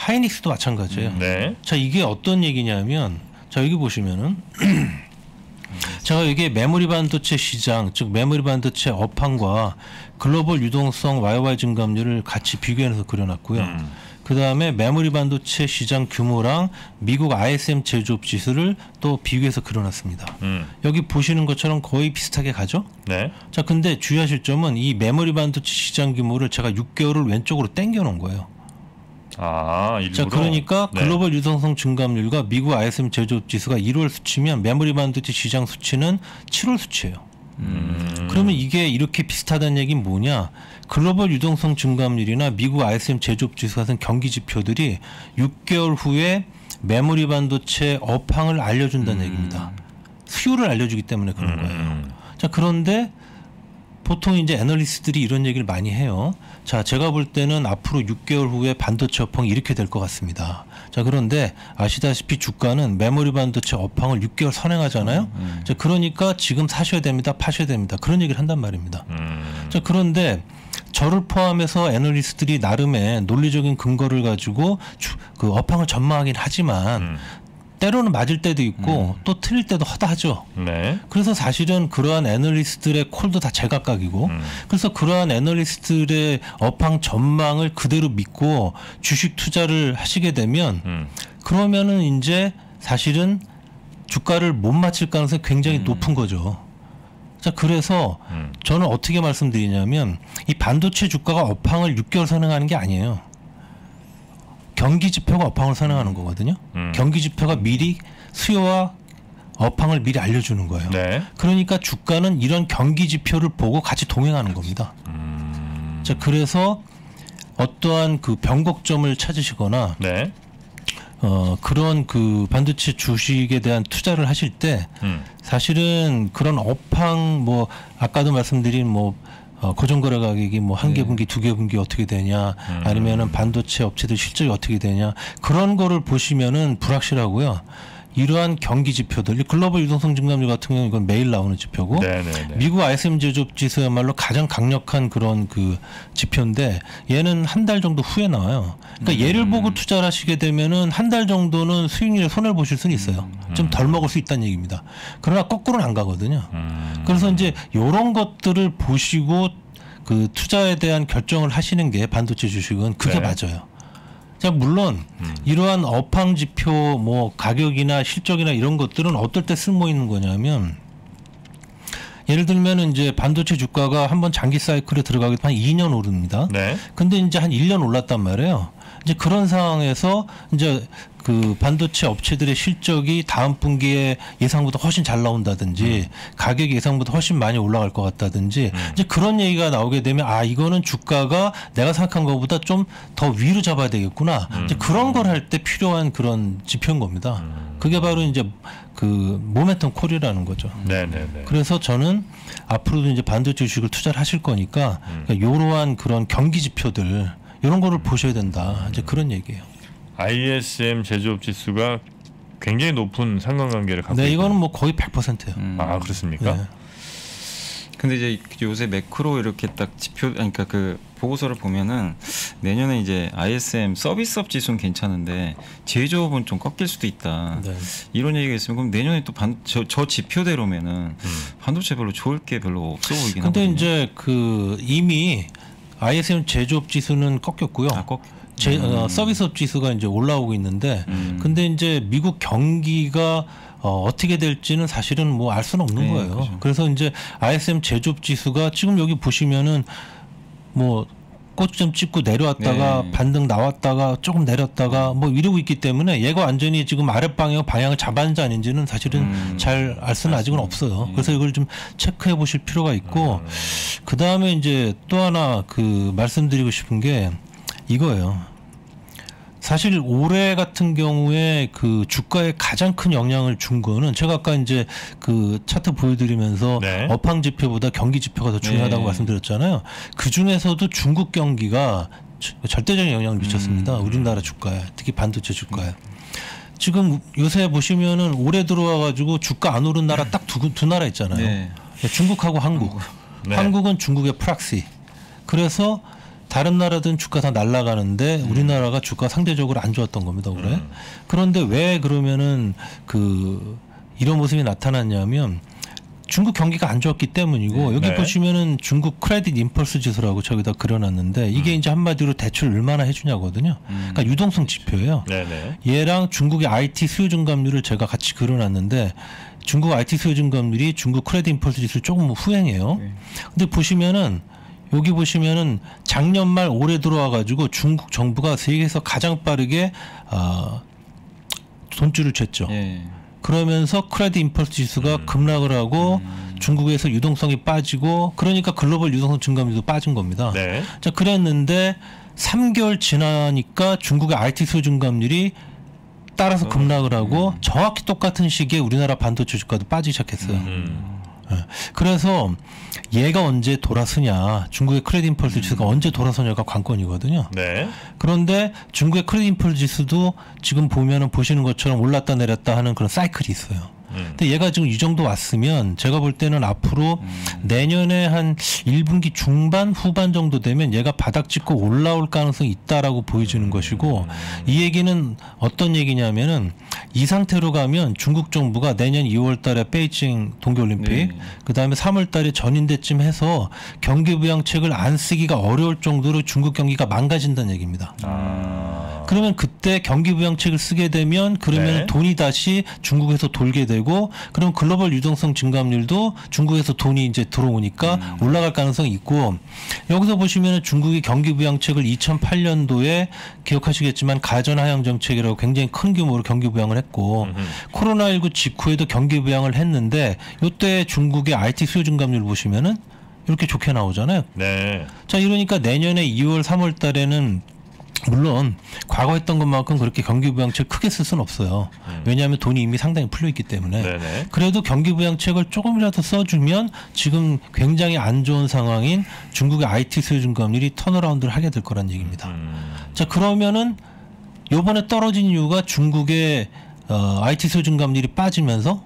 Speaker 4: 하이닉스도 마찬가지예요.
Speaker 2: 네.
Speaker 4: 자 이게 어떤 얘기냐면 자 여기 보시면은 제가 이게 메모리 반도체 시장 즉 메모리 반도체 업황과 글로벌 유동성 YoY 증감률을 같이 비교해서 그려놨고요.
Speaker 2: 음.
Speaker 4: 그 다음에 메모리 반도체 시장 규모랑 미국 ISM 제조업 지수를 또 비교해서 그려놨습니다.
Speaker 2: 음.
Speaker 4: 여기 보시는 것처럼 거의 비슷하게 가죠?
Speaker 2: 네.
Speaker 4: 자, 근데 주의하실 점은 이 메모리 반도체 시장 규모를 제가 6개월을 왼쪽으로 당겨 놓은 거예요.
Speaker 2: 아, 일부러.
Speaker 4: 자, 그러니까
Speaker 2: 네.
Speaker 4: 글로벌 유동성 증감률과 미국 ISM 제조업 지수가 1월 수치면 메모리 반도체 시장 수치는 7월 수치예요.
Speaker 2: 음.
Speaker 4: 그러면 이게 이렇게 비슷하다는 얘기는 뭐냐? 글로벌 유동성 증감률이나 미국 ISM 제조업 지수 같은 경기 지표들이 6개월 후에 메모리 반도체 업황을 알려준다는 얘기입니다. 수요를 알려주기 때문에 그런 거예요.
Speaker 2: 음.
Speaker 4: 자 그런데 보통 이제 애널리스트들이 이런 얘기를 많이 해요. 자 제가 볼 때는 앞으로 6개월 후에 반도체 업황이 이렇게 될 것 같습니다. 자 그런데 아시다시피 주가는 메모리 반도체 업황을 6개월 선행하잖아요. 자 그러니까 지금 사셔야 됩니다, 파셔야 됩니다. 그런 얘기를 한단 말입니다.
Speaker 2: 음.
Speaker 4: 자 그런데 저를 포함해서 애널리스트들이 나름의 논리적인 근거를 가지고 주, 그 업황을 전망하긴 하지만
Speaker 2: 음.
Speaker 4: 때로는 맞을 때도 있고 또 틀릴 때도 허다하죠.
Speaker 2: 네.
Speaker 4: 그래서 사실은 그러한 애널리스트들의 콜도 다 제각각이고
Speaker 2: 음.
Speaker 4: 그래서 그러한 애널리스트들의 업황 전망을 그대로 믿고 주식 투자를 하시게 되면
Speaker 2: 음.
Speaker 4: 그러면은 이제 사실은 주가를 못 맞힐 가능성이 굉장히 높은 거죠. 자, 그래서
Speaker 2: 음.
Speaker 4: 저는 어떻게 말씀드리냐면 이 반도체 주가가 업황을 6개월 선행하는 게 아니에요. 경기 지표가 업황을 선행하는 거거든요.
Speaker 2: 음.
Speaker 4: 경기 지표가 미리 수요와 업황을 미리 알려주는 거예요.
Speaker 2: 네.
Speaker 4: 그러니까 주가는 이런 경기 지표를 보고 같이 동행하는 겁니다.
Speaker 2: 음.
Speaker 4: 자, 그래서 어떠한 그 변곡점을 찾으시거나
Speaker 2: 네.
Speaker 4: 어, 그런 그 반도체 주식에 대한 투자를 하실 때
Speaker 2: 음.
Speaker 4: 사실은 그런 업황 뭐 아까도 말씀드린 뭐 어, 고정거래 가격이 뭐 한 개 분기 두 개 분기 어떻게 되냐
Speaker 2: 음.
Speaker 4: 아니면은 반도체 업체들 실적이 어떻게 되냐 그런 거를 보시면은 불확실하고요. 이러한 경기 지표들, 이 글로벌 유동성 증감률 같은 경우는 이건 매일 나오는 지표고
Speaker 2: 네, 네, 네.
Speaker 4: 미국 ISM 제조업 지수야말로 가장 강력한 그런 그 지표인데 얘는 한 달 정도 후에 나와요. 그러니까 얘를 보고 투자를 하시게 되면은 한 달 정도는 수익률에 손해를 보실 수는 있어요. 좀덜 먹을 수 있다는 얘기입니다. 그러나 거꾸로는 안 가거든요.
Speaker 2: 음.
Speaker 4: 그래서 이제 요런 것들을 보시고 그 투자에 대한 결정을 하시는 게 반도체 주식은 그게
Speaker 2: 네.
Speaker 4: 맞아요. 자 물론 이러한 업황 지표 뭐 가격이나 실적이나 이런 것들은 어떨 때 쓸모 있는 거냐면 예를 들면 이제 반도체 주가가 한번 장기 사이클에 들어가기 한 2년 오릅니다.
Speaker 2: 네.
Speaker 4: 근데 이제 한 1년 올랐단 말이에요. 이제 그런 상황에서 이제 그 반도체 업체들의 실적이 다음 분기에 예상보다 훨씬 잘 나온다든지 가격이 예상보다 훨씬 많이 올라갈 것 같다든지 이제 그런 얘기가 나오게 되면 아 이거는 주가가 내가 생각한 것보다 좀 더 위로 잡아야 되겠구나. 이제 그런 걸 할 때 필요한 그런 지표인 겁니다. 그게 바로 이제 그 모멘텀 콜이라는 거죠.
Speaker 2: 네, 네, 네.
Speaker 4: 그래서 저는 앞으로도 이제 반도체 주식을 투자를 하실 거니까
Speaker 2: 음.
Speaker 4: 그러니까 이러한 그런 경기 지표들 이런 거를 보셔야 된다. 이제 그런 얘기예요.
Speaker 2: ISM 제조업 지수가 굉장히 높은 상관관계를 갖고
Speaker 4: 네,
Speaker 2: 있다.
Speaker 4: 이거는 뭐 거의 100%예요.
Speaker 3: 음.
Speaker 2: 아, 그렇습니까?
Speaker 4: 네.
Speaker 3: 근데 이제 요새 매크로 이렇게 딱 지표 아니, 그러니까 그 보고서를 보면은 내년에 이제 ISM 서비스업 지수는 괜찮은데 제조업은 좀 꺾일 수도 있다.
Speaker 4: 네.
Speaker 3: 이런 얘기가 있으면 그럼 내년에 또반저 저 지표대로면은 반도체 별로 좋을 게 별로 없어 보이긴
Speaker 4: 근데
Speaker 3: 하거든요.
Speaker 4: 이제 그 이미 ISM 제조업 지수는 꺾였고요.
Speaker 3: 아, 꺾
Speaker 4: 제, 어, 서비스업 지수가 이제 올라오고 있는데
Speaker 3: 음.
Speaker 4: 근데 이제 미국 경기가 어, 어떻게 될지는 사실은 뭐 알 수는 없는
Speaker 3: 네,
Speaker 4: 거예요.
Speaker 3: 그죠.
Speaker 4: 그래서 이제 ISM 제조업 지수가 지금 여기 보시면은 뭐 꽃좀 찍고 내려왔다가
Speaker 3: 네.
Speaker 4: 반등 나왔다가 조금 내렸다가 뭐 이러고 있기 때문에 얘가 완전히 지금 아랫방향 방향을 잡았는지 아닌지는 사실은
Speaker 3: 음.
Speaker 4: 잘알 수는 아직은 없어요. 그래서 이걸 좀 체크해 보실 필요가 있고 그 다음에 이제 또 하나 그 말씀드리고 싶은 게 이거예요. 사실 올해 같은 경우에 그 주가에 가장 큰 영향을 준 거는 제가 아까 이제 그 차트 보여드리면서
Speaker 2: 네.
Speaker 4: 업황 지표보다 경기 지표가 더 중요하다고
Speaker 3: 네.
Speaker 4: 말씀드렸잖아요. 그 중에서도 중국 경기가 저- 절대적인 영향을 미쳤습니다. 우리나라 주가에 특히 반도체 주가에. 지금 요새 보시면은 올해 들어와 가지고 주가 안 오른 나라 딱 두 두 나라 있잖아요.
Speaker 3: 네.
Speaker 4: 중국하고 한국.
Speaker 2: 네.
Speaker 4: 한국 은 중국의 프락시. 그래서 다른 나라들은 주가 다 날아가는데 우리나라가 주가 상대적으로 안 좋았던 겁니다 올해.
Speaker 2: 음.
Speaker 4: 그런데 왜 그러면은 그 이런 모습이 나타났냐면 중국 경기가 안 좋았기 때문이고 여기
Speaker 2: 네.
Speaker 4: 보시면은 중국 크레딧 임펄스 지수라고 저기다 그려놨는데
Speaker 2: 음.
Speaker 4: 이게 이제 한마디로 대출 얼마나 해주냐거든요. 그러니까 유동성 지표예요.
Speaker 2: 네네.
Speaker 4: 얘랑 중국의 IT 수요 증감률을 제가 같이 그려놨는데 중국 IT 수요 증감률이 중국 크레딧 임펄스 지수 조금 후행해요.
Speaker 3: 네.
Speaker 4: 근데 보시면은 여기 보시면은 작년 말 올해 들어와 가지고 중국 정부가 세계에서 가장 빠르게 아 돈줄을 쳤죠.
Speaker 3: 예.
Speaker 4: 그러면서 크레딧 임펄스 지수가 급락을 하고 중국에서 유동성이 빠지고 그러니까 글로벌 유동성 증감률도 빠진 겁니다.
Speaker 2: 네.
Speaker 4: 자 그랬는데 3개월 지나니까 중국의 IT 수요 증감률이 따라서 급락을 하고 정확히 똑같은 시기에 우리나라 반도체 주가도 빠지기 시작했어요.
Speaker 2: 음.
Speaker 4: 예. 그래서 얘가 언제 돌아서냐, 중국의 크레딧 임펄스 지수가 언제 돌아서냐가 관건이거든요.
Speaker 2: 네.
Speaker 4: 그런데 중국의 크레딧 임펄스 지수도 지금 보면은 보시는 것처럼 올랐다 내렸다 하는 그런 사이클이 있어요.
Speaker 2: 음.
Speaker 4: 근데 얘가 지금 이 정도 왔으면 제가 볼 때는 앞으로
Speaker 3: 음.
Speaker 4: 내년에 한 1분기 중반 후반 정도 되면 얘가 바닥 찍고 올라올 가능성이 있다라고 보여지는 것이고 이 얘기는 어떤 얘기냐면은 이 상태로 가면 중국 정부가 내년 2월 달에 베이징 동계 올림픽
Speaker 3: 네.
Speaker 4: 그다음에 3월 달에 전인대쯤 해서 경기 부양책을 안 쓰기가 어려울 정도로 중국 경기가 망가진다는 얘기입니다.
Speaker 2: 아.
Speaker 4: 그러면 그때 경기 부양책을 쓰게 되면 그러면
Speaker 2: 네.
Speaker 4: 돈이 다시 중국에서 돌게 되고 그럼 글로벌 유동성 증감률도 중국에서 돈이 이제 들어오니까
Speaker 2: 음.
Speaker 4: 올라갈 가능성이 있고 여기서 보시면 중국이 경기 부양책을 2008년도에 기억하시겠지만 가전 하향 정책이라고 굉장히 큰 규모로 경기 부양을 했고
Speaker 2: 음흠.
Speaker 4: 코로나19 직후에도 경기 부양을 했는데 이때 중국의 IT 수요 증감률 보시면은 이렇게 좋게 나오잖아요.
Speaker 2: 네.
Speaker 4: 자 이러니까 내년에 2월 3월 달에는 물론 과거 했던 것만큼 그렇게 경기 부양책 크게 쓸 수는 없어요. 왜냐하면 돈이 이미 상당히 풀려 있기 때문에.
Speaker 2: 음. 네네.
Speaker 4: 그래도 경기 부양책을 조금이라도 써주면 지금 굉장히 안 좋은 상황인 중국의 IT 수요 증감률이 턴어라운드를 하게 될 거란 얘기입니다.
Speaker 2: 음.
Speaker 4: 자 그러면은 요번에 떨어진 이유가 중국의 어, IT 수요 증감률이 빠지면서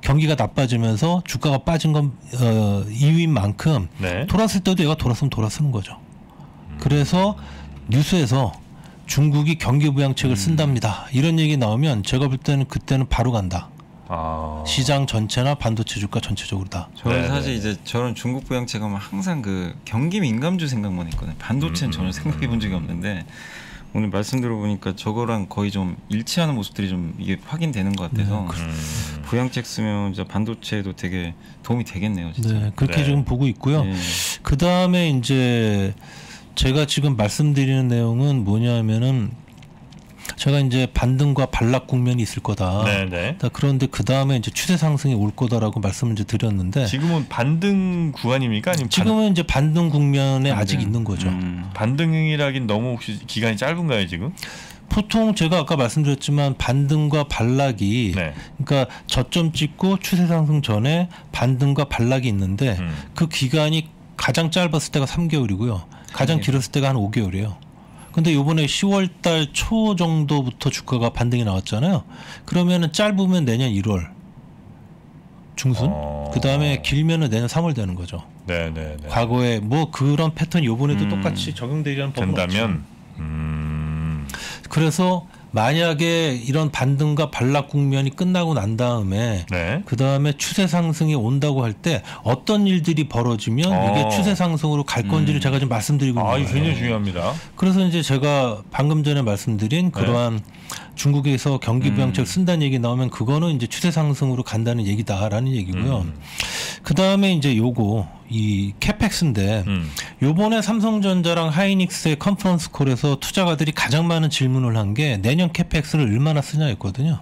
Speaker 4: 경기가 나빠지면서 주가가 빠진 건 어, 이유인 만큼
Speaker 2: 네.
Speaker 4: 돌았을 때도 얘가 돌았으면 돌아서는 거죠. 그래서 뉴스에서 중국이 경기 부양책을 쓴답니다. 이런 얘기 나오면 제가 볼 때는 그때는 바로 간다.
Speaker 2: 아.
Speaker 4: 시장 전체나 반도체 주가 전체적으로 다.
Speaker 3: 저는
Speaker 2: 네,
Speaker 3: 사실
Speaker 2: 네.
Speaker 3: 이제 저런 중국 부양책 하면 항상 그 경기 민감주 생각만 했거든요. 반도체는
Speaker 2: 음,
Speaker 3: 전혀
Speaker 2: 음,
Speaker 3: 생각해 본 적이 없는데 오늘 말씀 들어보니까 저거랑 거의 좀 일치하는 모습들이 좀 이게 확인되는 것 같아서
Speaker 2: 음.
Speaker 3: 부양책 쓰면 진짜 반도체에도 되게 도움이 되겠네요, 진짜.
Speaker 4: 네, 그렇게
Speaker 2: 네.
Speaker 4: 지금 보고 있고요.
Speaker 3: 예.
Speaker 4: 그 다음에 이제 제가 지금 말씀드리는 내용은 뭐냐면은 제가 이제 반등과 반락 국면이 있을 거다.
Speaker 2: 네네.
Speaker 4: 자, 그런데 그 다음에 이제 추세 상승이 올 거다라고 말씀을 이제 드렸는데
Speaker 2: 지금은 반등 구간입니까? 아니면 반,
Speaker 4: 지금은 이제 반등 국면에 아직
Speaker 3: 반등.
Speaker 4: 있는 거죠.
Speaker 3: 음.
Speaker 2: 반등이라긴 너무 혹시 기간이 짧은가요 지금?
Speaker 4: 보통 제가 아까 말씀드렸지만 반등과 반락이
Speaker 2: 네.
Speaker 4: 그러니까 저점 찍고 추세 상승 전에 반등과 반락이 있는데
Speaker 2: 음.
Speaker 4: 그 기간이 가장 짧았을 때가 3개월이고요. 가장
Speaker 3: 네.
Speaker 4: 길었을 때가 한 5개월이에요. 근데 요번에 10월 달 초 정도부터 주가가 반등이 나왔잖아요. 그러면은 짧으면 내년 1월 중순.
Speaker 2: 어.
Speaker 4: 그 다음에 길면은 내년 3월 되는 거죠.
Speaker 2: 네네네.
Speaker 4: 과거에 뭐 그런 패턴 요번에도
Speaker 3: 음.
Speaker 4: 똑같이 적용되리라는 법은 없죠.
Speaker 2: 된다면 음.
Speaker 4: 그래서 만약에 이런 반등과 반락 국면이 끝나고 난 다음에
Speaker 2: 네.
Speaker 4: 그 다음에 추세 상승이 온다고 할 때 어떤 일들이 벌어지면
Speaker 2: 어.
Speaker 4: 이게 추세 상승으로 갈 건지를
Speaker 3: 음.
Speaker 4: 제가 좀 말씀드리고
Speaker 2: 아,
Speaker 4: 있는
Speaker 2: 이거
Speaker 4: 거예요.
Speaker 2: 굉장히 중요합니다.
Speaker 4: 그래서 이제 제가 방금 전에 말씀드린 그러한 중국에서 경기
Speaker 2: 음.
Speaker 4: 부양책 쓴다는 얘기 나오면 그거는 이제 추세 상승으로 간다는 얘기다라는 얘기고요.
Speaker 2: 음.
Speaker 4: 그 다음에 이제 요거 이 CAPEX인데
Speaker 2: 음.
Speaker 4: 요번에 삼성전자랑 하이닉스의 conference call에서 투자가들이 가장 많은 질문을 한 게 내년 CAPEX를 얼마나 쓰냐였거든요.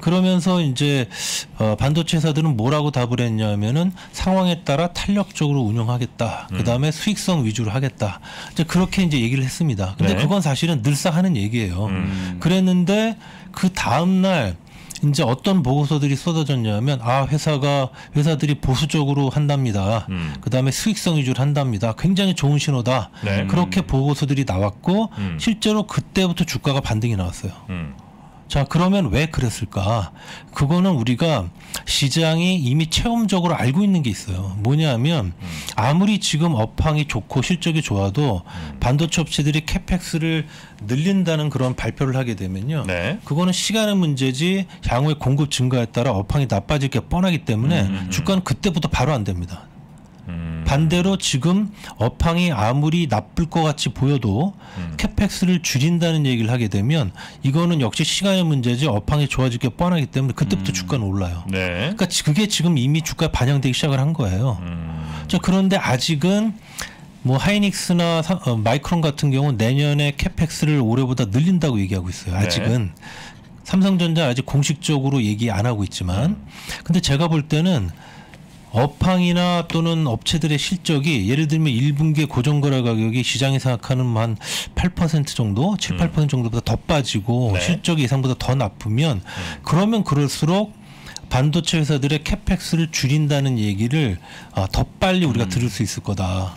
Speaker 4: 그러면서 이제 어, 반도체 회사들은 뭐라고 답을 했냐면은 상황에 따라 탄력적으로 운영하겠다.
Speaker 2: 음.
Speaker 4: 그다음에 수익성 위주로 하겠다. 이제 그렇게 이제 얘기를 했습니다. 근데
Speaker 2: 네.
Speaker 4: 그건 사실은 늘상 하는 얘기예요.
Speaker 2: 음.
Speaker 4: 그랬는데 그 다음 날 이제 어떤 보고서들이 쏟아졌냐면 아 회사가 회사들이 보수적으로 한답니다.
Speaker 2: 음.
Speaker 4: 그다음에 수익성 위주로 한답니다. 굉장히 좋은 신호다.
Speaker 2: 네.
Speaker 4: 그렇게 보고서들이 나왔고
Speaker 2: 음.
Speaker 4: 실제로 그때부터 주가가 반등이 나왔어요.
Speaker 2: 음.
Speaker 4: 자, 그러면 왜 그랬을까? 그거는 우리가 시장이 이미 체험적으로 알고 있는 게 있어요. 뭐냐면 아무리 지금 업황이 좋고 실적이 좋아도 반도체 업체들이 캐펙스를 늘린다는 그런 발표를 하게 되면요.
Speaker 2: 네.
Speaker 4: 그거는 시간의 문제지 향후의 공급 증가에 따라 업황이 나빠질 게 뻔하기 때문에
Speaker 2: 음.
Speaker 4: 주가는 그때부터 바로 안 됩니다.
Speaker 2: 음.
Speaker 4: 반대로 지금 업황이 아무리 나쁠 것 같이 보여도
Speaker 2: 음.
Speaker 4: 캐펙스를 줄인다는 얘기를 하게 되면 이거는 역시 시간의 문제지 업황이 좋아질 게 뻔하기 때문에 그때부터 주가는 올라요.
Speaker 2: 네.
Speaker 4: 그러니까 지- 그게 지금 이미 주가에 반영되기 시작을 한 거예요.
Speaker 2: 음.
Speaker 4: 자, 그런데 아직은 뭐 하이닉스나 사- 어, 마이크론 같은 경우는 내년에 캐펙스를 올해보다 늘린다고 얘기하고 있어요.
Speaker 2: 네.
Speaker 4: 아직은 삼성전자 아직 공식적으로 얘기 안 하고 있지만 근데 제가 볼 때는 업황이나 또는 업체들의 실적이 예를 들면 1분기 고정거래 가격이 시장이 생각하는 한 8% 정도, 7, 8% 정도보다 더 빠지고
Speaker 2: 네.
Speaker 4: 실적이 예상보다 더 나쁘면 그러면 그럴수록 반도체 회사들의 캐펙스를 줄인다는 얘기를 아, 더 빨리 우리가 들을 수 있을 거다.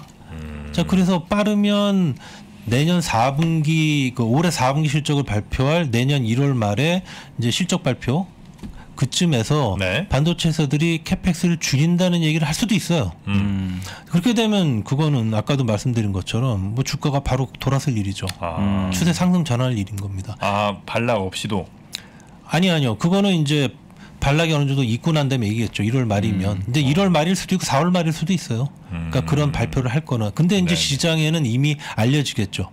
Speaker 4: 자, 그래서 빠르면 내년 4분기 그 올해 4분기 실적을 발표할 내년 1월 말에 이제 실적 발표 그쯤에서
Speaker 2: 네.
Speaker 4: 반도체 회사들이 캐펙스를 줄인다는 얘기를 할 수도 있어요.
Speaker 2: 음.
Speaker 4: 그렇게 되면 그거는 아까도 말씀드린 것처럼 뭐 주가가 바로 돌아설 일이죠.
Speaker 2: 아.
Speaker 4: 추세 상승 전환할 일인 겁니다.
Speaker 2: 아 반락 없이도.
Speaker 4: 아니 아니요. 그거는 이제 반락이 어느 정도 있고 난 다음에 얘기했죠. 1월 말이면. 근데 1월 말일 수도 있고 4월 말일 수도 있어요. 그러니까
Speaker 2: 음.
Speaker 4: 그런 발표를 할 거나. 근데 이제
Speaker 2: 네.
Speaker 4: 시장에는 이미 알려지겠죠.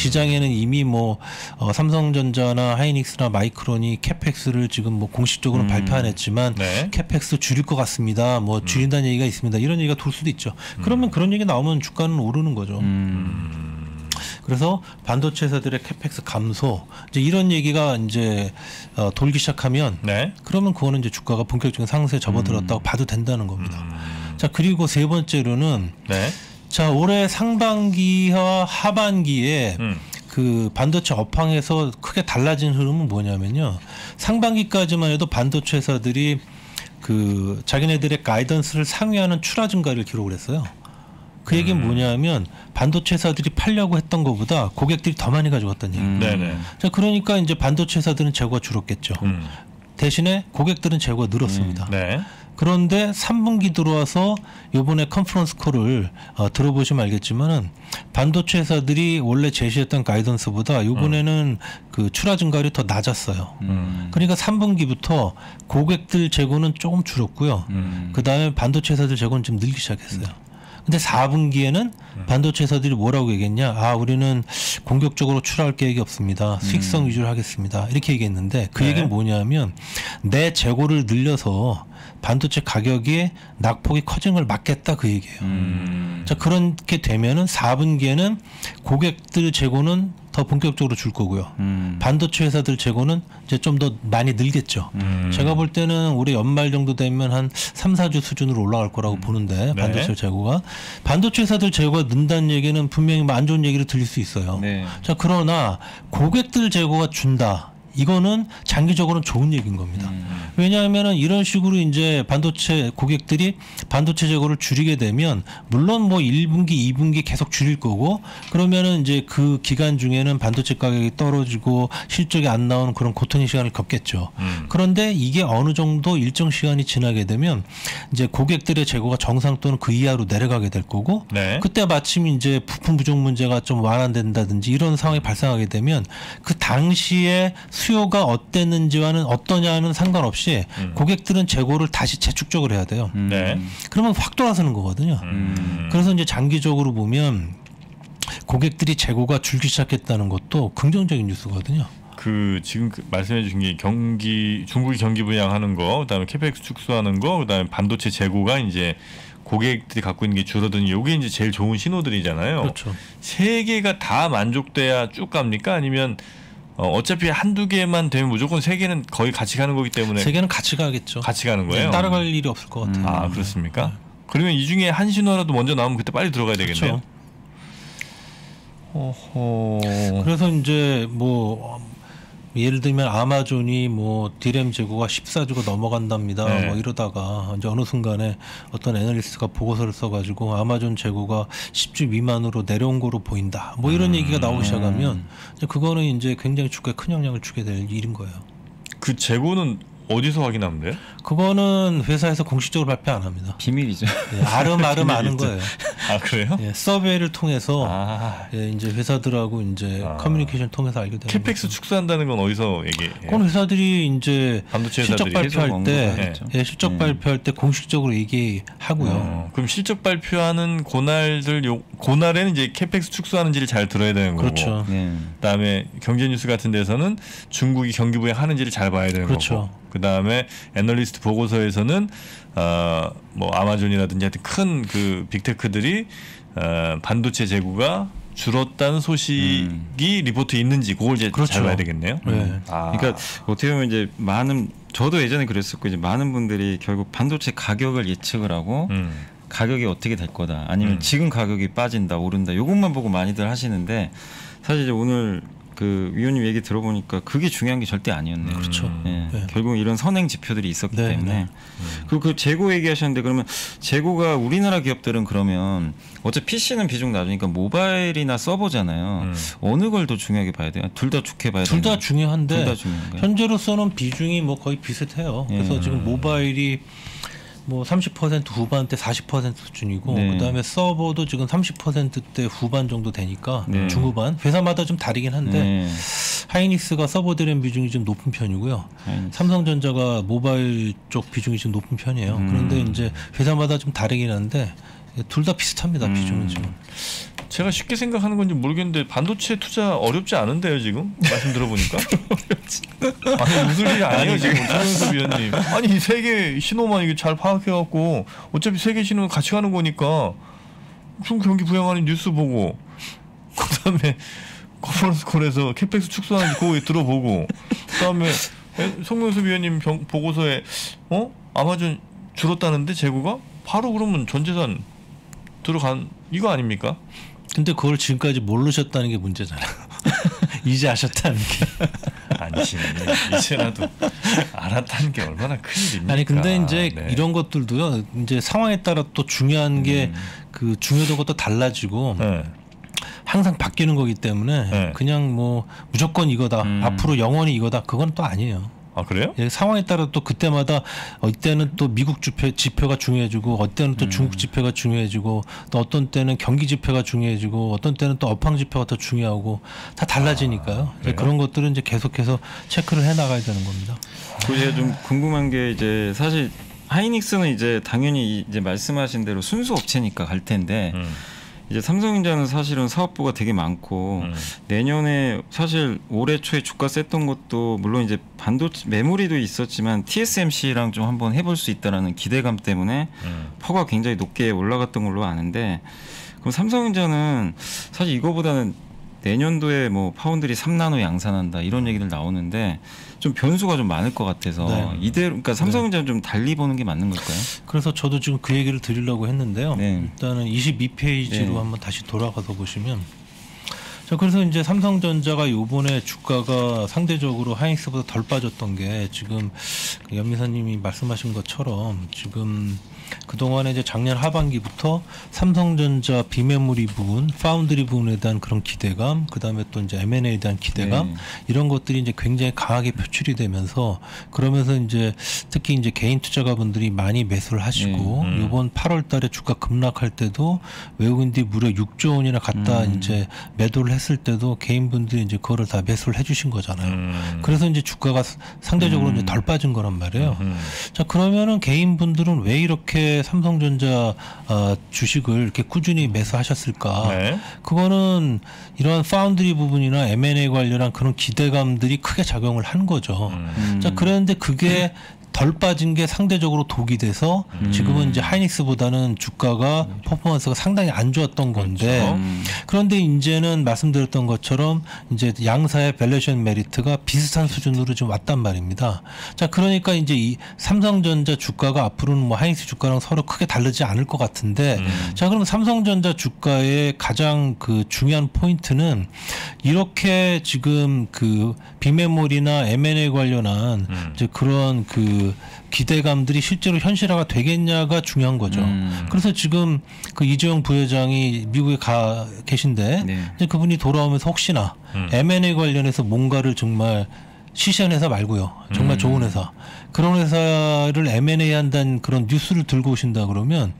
Speaker 4: 시장에는 이미 뭐 어, 삼성전자나 하이닉스나 마이크론이 CAPEX를 지금 뭐 공식적으로는 발표 안 했지만
Speaker 2: 네.
Speaker 4: CAPEX 줄일 것 같습니다. 뭐 줄인다는 얘기가 있습니다. 이런 얘기가 돌 수도 있죠. 그러면 그런 얘기 나오면 주가는 오르는 거죠. 그래서 반도체 회사들의 CAPEX 감소 이제 이런 얘기가 이제 어, 돌기 시작하면
Speaker 2: 네.
Speaker 4: 그러면 그거는 이제 주가가 본격적인 상승에 접어들었다고 봐도 된다는 겁니다.
Speaker 2: 음.
Speaker 4: 자 그리고 세 번째로는
Speaker 2: 네.
Speaker 4: 자 올해 상반기와 하반기에
Speaker 2: 음.
Speaker 4: 그 반도체 업황에서 크게 달라진 흐름은 뭐냐면요. 상반기까지만 해도 반도체 회사들이 그 자기네들의 가이던스를 상회하는 출하 증가를 기록을 했어요. 그 얘기는 뭐냐면 반도체 회사들이 팔려고 했던 것보다 고객들이 더 많이 가져갔다는 얘기.
Speaker 2: 네네.
Speaker 4: 자 그러니까 이제 반도체 회사들은 재고가 줄었겠죠.
Speaker 2: 음.
Speaker 4: 대신에 고객들은 재고가 늘었습니다.
Speaker 2: 네.
Speaker 4: 그런데 3분기 들어와서 요번에 컨퍼런스 콜을 어, 들어보시면 알겠지만은 반도체 회사들이 원래 제시했던 가이던스보다 요번에는 그 출하 증가율이 더 낮았어요.
Speaker 3: 음.
Speaker 4: 그러니까 3분기부터 고객들 재고는 조금 줄었고요.
Speaker 3: 음.
Speaker 4: 그 다음에 반도체 회사들 재고는 좀 늘기 시작했어요. 근데 4분기에는 반도체 회사들이 뭐라고 얘기했냐? 아, 우리는 공격적으로 출하할 계획이 없습니다. 수익성 위주로 하겠습니다. 이렇게 얘기했는데 그
Speaker 2: 네.
Speaker 4: 얘기는 뭐냐면 내 재고를 늘려서 반도체 가격의 낙폭이 커진 걸 막겠다 그 얘기예요.
Speaker 2: 음.
Speaker 4: 자, 그렇게 되면은 4분기에는 고객들 재고는 더 본격적으로 줄 거고요.
Speaker 3: 음.
Speaker 4: 반도체 회사들 재고는 이제 좀 더 많이 늘겠죠.
Speaker 2: 음.
Speaker 4: 제가 볼 때는 올해 연말 정도 되면 한 3, 4주 수준으로 올라갈 거라고 보는데
Speaker 2: 네.
Speaker 4: 반도체 재고가 반도체 회사들 재고가 는다는 얘기는 분명히 뭐 안 좋은 얘기를 들릴 수 있어요.
Speaker 3: 네.
Speaker 4: 자, 그러나 고객들 재고가 준다. 이거는 장기적으로는 좋은 얘기인 겁니다.
Speaker 3: 음.
Speaker 4: 왜냐하면은 이런 식으로 이제 반도체 고객들이 반도체 재고를 줄이게 되면 물론 뭐 1분기, 2분기 계속 줄일 거고 그러면은 이제 그 기간 중에는 반도체 가격이 떨어지고 실적이 안 나오는 그런 고통의 시간을 겪겠죠.
Speaker 2: 음.
Speaker 4: 그런데 이게 어느 정도 일정 시간이 지나게 되면 이제 고객들의 재고가 정상 또는 그 이하로 내려가게 될 거고
Speaker 2: 네.
Speaker 4: 그때 마침 이제 부품 부족 문제가 좀 완화된다든지 이런 상황이 발생하게 되면 그 당시에 수요가 어땠는지와는 어떠냐는 상관없이
Speaker 2: 음.
Speaker 4: 고객들은 재고를 다시 재축적을 해야 돼요.
Speaker 3: 음.
Speaker 2: 네.
Speaker 4: 그러면 확 돌아서는 거거든요.
Speaker 2: 음.
Speaker 4: 그래서 이제 장기적으로 보면 고객들이 재고가 줄기 시작했다는 것도 긍정적인 뉴스거든요.
Speaker 2: 그 지금 그 말씀해 주신 게 경기 중국이 경기 부양하는 거, 그다음에 캐펙스 축소하는 거, 그다음에 반도체 재고가 이제 고객들이 갖고 있는 게 줄어드는 요게 이제 제일 좋은 신호들이잖아요.
Speaker 4: 그렇죠.
Speaker 2: 세 개가 다 만족돼야 쭉 갑니까? 아니면 어, 어차피 한두 개만 되면 무조건 세 개는 거의 같이 가는 거기 때문에
Speaker 4: 세 개는 같이 가겠죠.
Speaker 2: 같이 가는 거예요.
Speaker 4: 따라갈 일이 없을 것 같아요.
Speaker 2: 아 그렇습니까? 그러면 이 중에 한 신호라도 먼저 나오면 그때 빨리 들어가야 되겠네요.
Speaker 4: 그렇죠.
Speaker 2: 어허.
Speaker 4: 그래서 이제 뭐 어, 예를 들면 아마존이 뭐 디램 재고가 14주가 넘어간답니다.
Speaker 2: 네.
Speaker 4: 뭐 이러다가 이제 어느 순간에 어떤 애널리스트가 보고서를 써가지고 아마존 재고가 10주 미만으로 내려온 거로 보인다. 뭐 이런 얘기가 나오기 시작하면 이제 그거는 이제 굉장히 주가에 큰 영향을 주게 될 일인 거예요.
Speaker 2: 그 재고는 어디서 확인하면 돼요?
Speaker 4: 그거는 회사에서 공식적으로 발표 안 합니다.
Speaker 3: 비밀이죠.
Speaker 4: 예, 알음알음 아는 거예요.
Speaker 2: 아 그래요?
Speaker 4: 예, 서베이를 통해서
Speaker 2: 아
Speaker 4: 예, 이제 회사들하고 이제
Speaker 2: 아.
Speaker 4: 커뮤니케이션 통해서 알게 되는
Speaker 2: CAPEX 축소한다는 건 어디서 얘기해요?
Speaker 4: 그건 회사들이 이제
Speaker 2: 반도체
Speaker 4: 실적 발표할 때. 예, 실적
Speaker 3: 음.
Speaker 4: 발표할 때 공식적으로 얘기하고요.
Speaker 2: 어, 그럼 실적 발표하는 고날들 요 고날에는 이제 CAPEX 축소하는지를 잘 들어야 되는 거고.
Speaker 4: 그렇죠.
Speaker 3: 네.
Speaker 2: 그다음에 경제 뉴스 같은 데서는 중국이 경기 부양 하는지를 잘 봐야 되는
Speaker 4: 그렇죠.
Speaker 2: 거고. 그 다음에 애널리스트 보고서에서는 어 뭐 아마존이라든지 하여튼 큰 그 빅테크들이 어 반도체 재고가 줄었다는 소식이 리포트 있는지 그걸 이제 잘
Speaker 4: 그렇죠.
Speaker 2: 봐야 되겠네요.
Speaker 4: 네.
Speaker 2: 아.
Speaker 3: 그러니까 어떻게 보면 이제 많은 저도 예전에 그랬었고 이제 많은 분들이 결국 반도체 가격을 예측을 하고
Speaker 2: 음.
Speaker 3: 가격이 어떻게 될 거다 아니면
Speaker 2: 음.
Speaker 3: 지금 가격이 빠진다 오른다 요것만 보고 많이들 하시는데 사실 이제 오늘 그 위원님 얘기 들어보니까 그게 중요한 게 절대 아니었네요.
Speaker 4: 그렇죠.
Speaker 3: 예,
Speaker 4: 네.
Speaker 3: 결국 이런 선행 지표들이 있었기
Speaker 4: 네,
Speaker 3: 때문에
Speaker 4: 네.
Speaker 3: 그리고 그 재고 얘기하셨는데 그러면 재고가 우리나라 기업들은 그러면 어차피 PC는 비중 낮으니까 모바일이나 서버잖아요.
Speaker 2: 음.
Speaker 3: 어느 걸 더 중요하게 봐야 돼요? 둘 다 좋게 봐야 돼요.
Speaker 4: 둘 다 중요한데
Speaker 3: 둘다 중요한가요?
Speaker 4: 현재로서는 비중이 뭐 거의 비슷해요. 그래서
Speaker 3: 예.
Speaker 4: 지금 모바일이 뭐 30% 후반대 40% 수준이고
Speaker 3: 네.
Speaker 4: 그다음에 서버도 지금 30%대 후반 정도 되니까
Speaker 3: 네.
Speaker 4: 중후반 회사마다 좀 다르긴 한데
Speaker 3: 네.
Speaker 4: 하이닉스가 서버 드램 비중이 좀 높은 편이고요.
Speaker 3: 하이닉스.
Speaker 4: 삼성전자가 모바일 쪽 비중이 좀 높은 편이에요.
Speaker 3: 음.
Speaker 4: 그런데 이제 회사마다 좀 다르긴 한데 둘 다 비슷합니다.
Speaker 3: 음.
Speaker 4: 비중은 지금.
Speaker 2: 제가 쉽게 생각하는 건지 모르겠는데 반도체 투자 어렵지 않은데요 지금? 말씀 들어보니까? 아니 무슨 일이 아니에요 지금. 송명섭 위원님. 아니 이 세 개 신호만 이게 잘 파악해갖고 어차피 세 개 신호는 같이 가는 거니까 무슨 경기 부양하는 뉴스 보고 그다음에 conference call에서 CAPEX 축소하는지 그거 들어보고 그다음에 송명섭 위원님 병- 보고서에 어? 아마존 줄었다는데 재고가? 바로 그러면 전 재산 들어간 이거 아닙니까?
Speaker 4: 근데 그걸 지금까지 모르셨다는 게 문제잖아요. 이제 아셨다는 게.
Speaker 2: 아니 이제라도 알았다는 게 얼마나 큰 일입니까?
Speaker 4: 아니 근데 이제
Speaker 2: 네.
Speaker 4: 이런 것들도요. 이제 상황에 따라 또 중요한 게그 중요도가 또 달라지고
Speaker 2: 네.
Speaker 4: 항상 바뀌는 거기 때문에
Speaker 2: 네.
Speaker 4: 그냥 뭐 무조건 이거다.
Speaker 3: 음.
Speaker 4: 앞으로 영원히 이거다. 그건 또 아니에요.
Speaker 2: 아 그래요?
Speaker 4: 예, 상황에 따라 또 그때마다 이때는 또 미국 지표, 지표가 중요해지고 어때는 또 중국 지표가 중요해지고 또 어떤 때는 경기 지표가 중요해지고 어떤 때는 또 업황 지표가 더 중요하고 다 달라지니까요. 이제
Speaker 2: 그래요?
Speaker 4: 그런 것들은 이제 계속해서 체크를 해 나가야 되는 겁니다.
Speaker 3: 그리고 제가 좀 궁금한 게 이제 사실 하이닉스는 이제 당연히 이제 말씀하신 대로 순수 업체니까 갈 텐데
Speaker 2: 음.
Speaker 3: 이제 삼성전자는 사실은 사업부가 되게 많고
Speaker 2: 음.
Speaker 3: 내년에 사실 올해 초에 주가 셌던 것도 물론 이제 반도체 메모리도 있었지만 TSMC랑 좀 한번 해볼 수 있다라는 기대감 때문에
Speaker 2: 음.
Speaker 3: PER가 굉장히 높게 올라갔던 걸로 아는데 그럼 삼성전자는 사실 이거보다는 내년도에 뭐 파운드리 3나노 양산한다 이런 얘기들 나오는데 좀 변수가 좀 많을 것 같아서
Speaker 4: 네.
Speaker 3: 이대로 그러니까 삼성전자는 좀 달리 보는 게 맞는 걸까요?
Speaker 4: 그래서 저도 지금 그 얘기를 드리려고 했는데요.
Speaker 3: 네.
Speaker 4: 일단은 22페이지로
Speaker 3: 네.
Speaker 4: 한번 다시 돌아가서 보시면 자 그래서 이제 삼성전자가 요번에 주가가 상대적으로 하이닉스보다 덜 빠졌던 게 지금 그 연미사님이 말씀하신 것처럼 지금 그동안에 이제 작년 하반기부터 삼성전자 비메모리 부분, 파운드리 부분에 대한 그런 기대감, 그다음에 또 이제 M&A에 대한 기대감
Speaker 3: 네.
Speaker 4: 이런 것들이 이제 굉장히 강하게 표출이 되면서 그러면서 이제 특히 이제 개인 투자가분들이 많이 매수를 하시고
Speaker 2: 네. 음.
Speaker 4: 이번 8월 달에 주가 급락할 때도 외국인들이 무려 6조 원이나 갖다
Speaker 3: 음.
Speaker 4: 이제 매도를 했을 때도 개인분들이 이제 그거를 다 매수를 해 주신 거잖아요.
Speaker 2: 음.
Speaker 4: 그래서 이제 주가가 상대적으로
Speaker 3: 음.
Speaker 4: 이제 덜 빠진 거란 말이에요.
Speaker 2: 음.
Speaker 4: 자 그러면은 개인분들은 왜 이렇게 삼성전자 어, 주식을 이렇게 꾸준히 매수하셨을까?
Speaker 2: 네.
Speaker 4: 그거는 이러한 파운드리 부분이나 M&A 관련한 그런 기대감들이 크게 작용을 한 거죠.
Speaker 2: 음.
Speaker 3: 음.
Speaker 4: 자 그런데 그게 덜 빠진 게 상대적으로 독이 돼서 지금은 이제 하이닉스보다는 주가가 퍼포먼스가 상당히 안 좋았던 건데
Speaker 3: 음.
Speaker 4: 그런데 이제는 말씀드렸던 것처럼 이제 양사의 valuation 메리트가 비슷한 수준으로 좀 왔단 말입니다. 자, 그러니까 이제 이 삼성전자 주가가 앞으로는 뭐 하이닉스 주가랑 서로 크게 다르지 않을 것 같은데
Speaker 2: 음.
Speaker 4: 자, 그럼 삼성전자 주가의 가장 그 중요한 포인트는 이렇게 지금 그 비메모리나 M&A 관련한
Speaker 2: 음.
Speaker 4: 이제 그런 그 기대감들이 실제로 현실화가 되겠냐가 중요한 거죠.
Speaker 3: 음.
Speaker 4: 그래서 지금 그 이재용 부회장이 미국에 가 계신데
Speaker 3: 네.
Speaker 4: 그분이 돌아오면서 혹시나
Speaker 2: 음.
Speaker 4: M&A 관련해서 뭔가를 정말 시시한 회사 말고요. 정말
Speaker 2: 음.
Speaker 4: 좋은 회사. 그런 회사를 M&A 한다는 그런 뉴스를 들고 오신다 그러면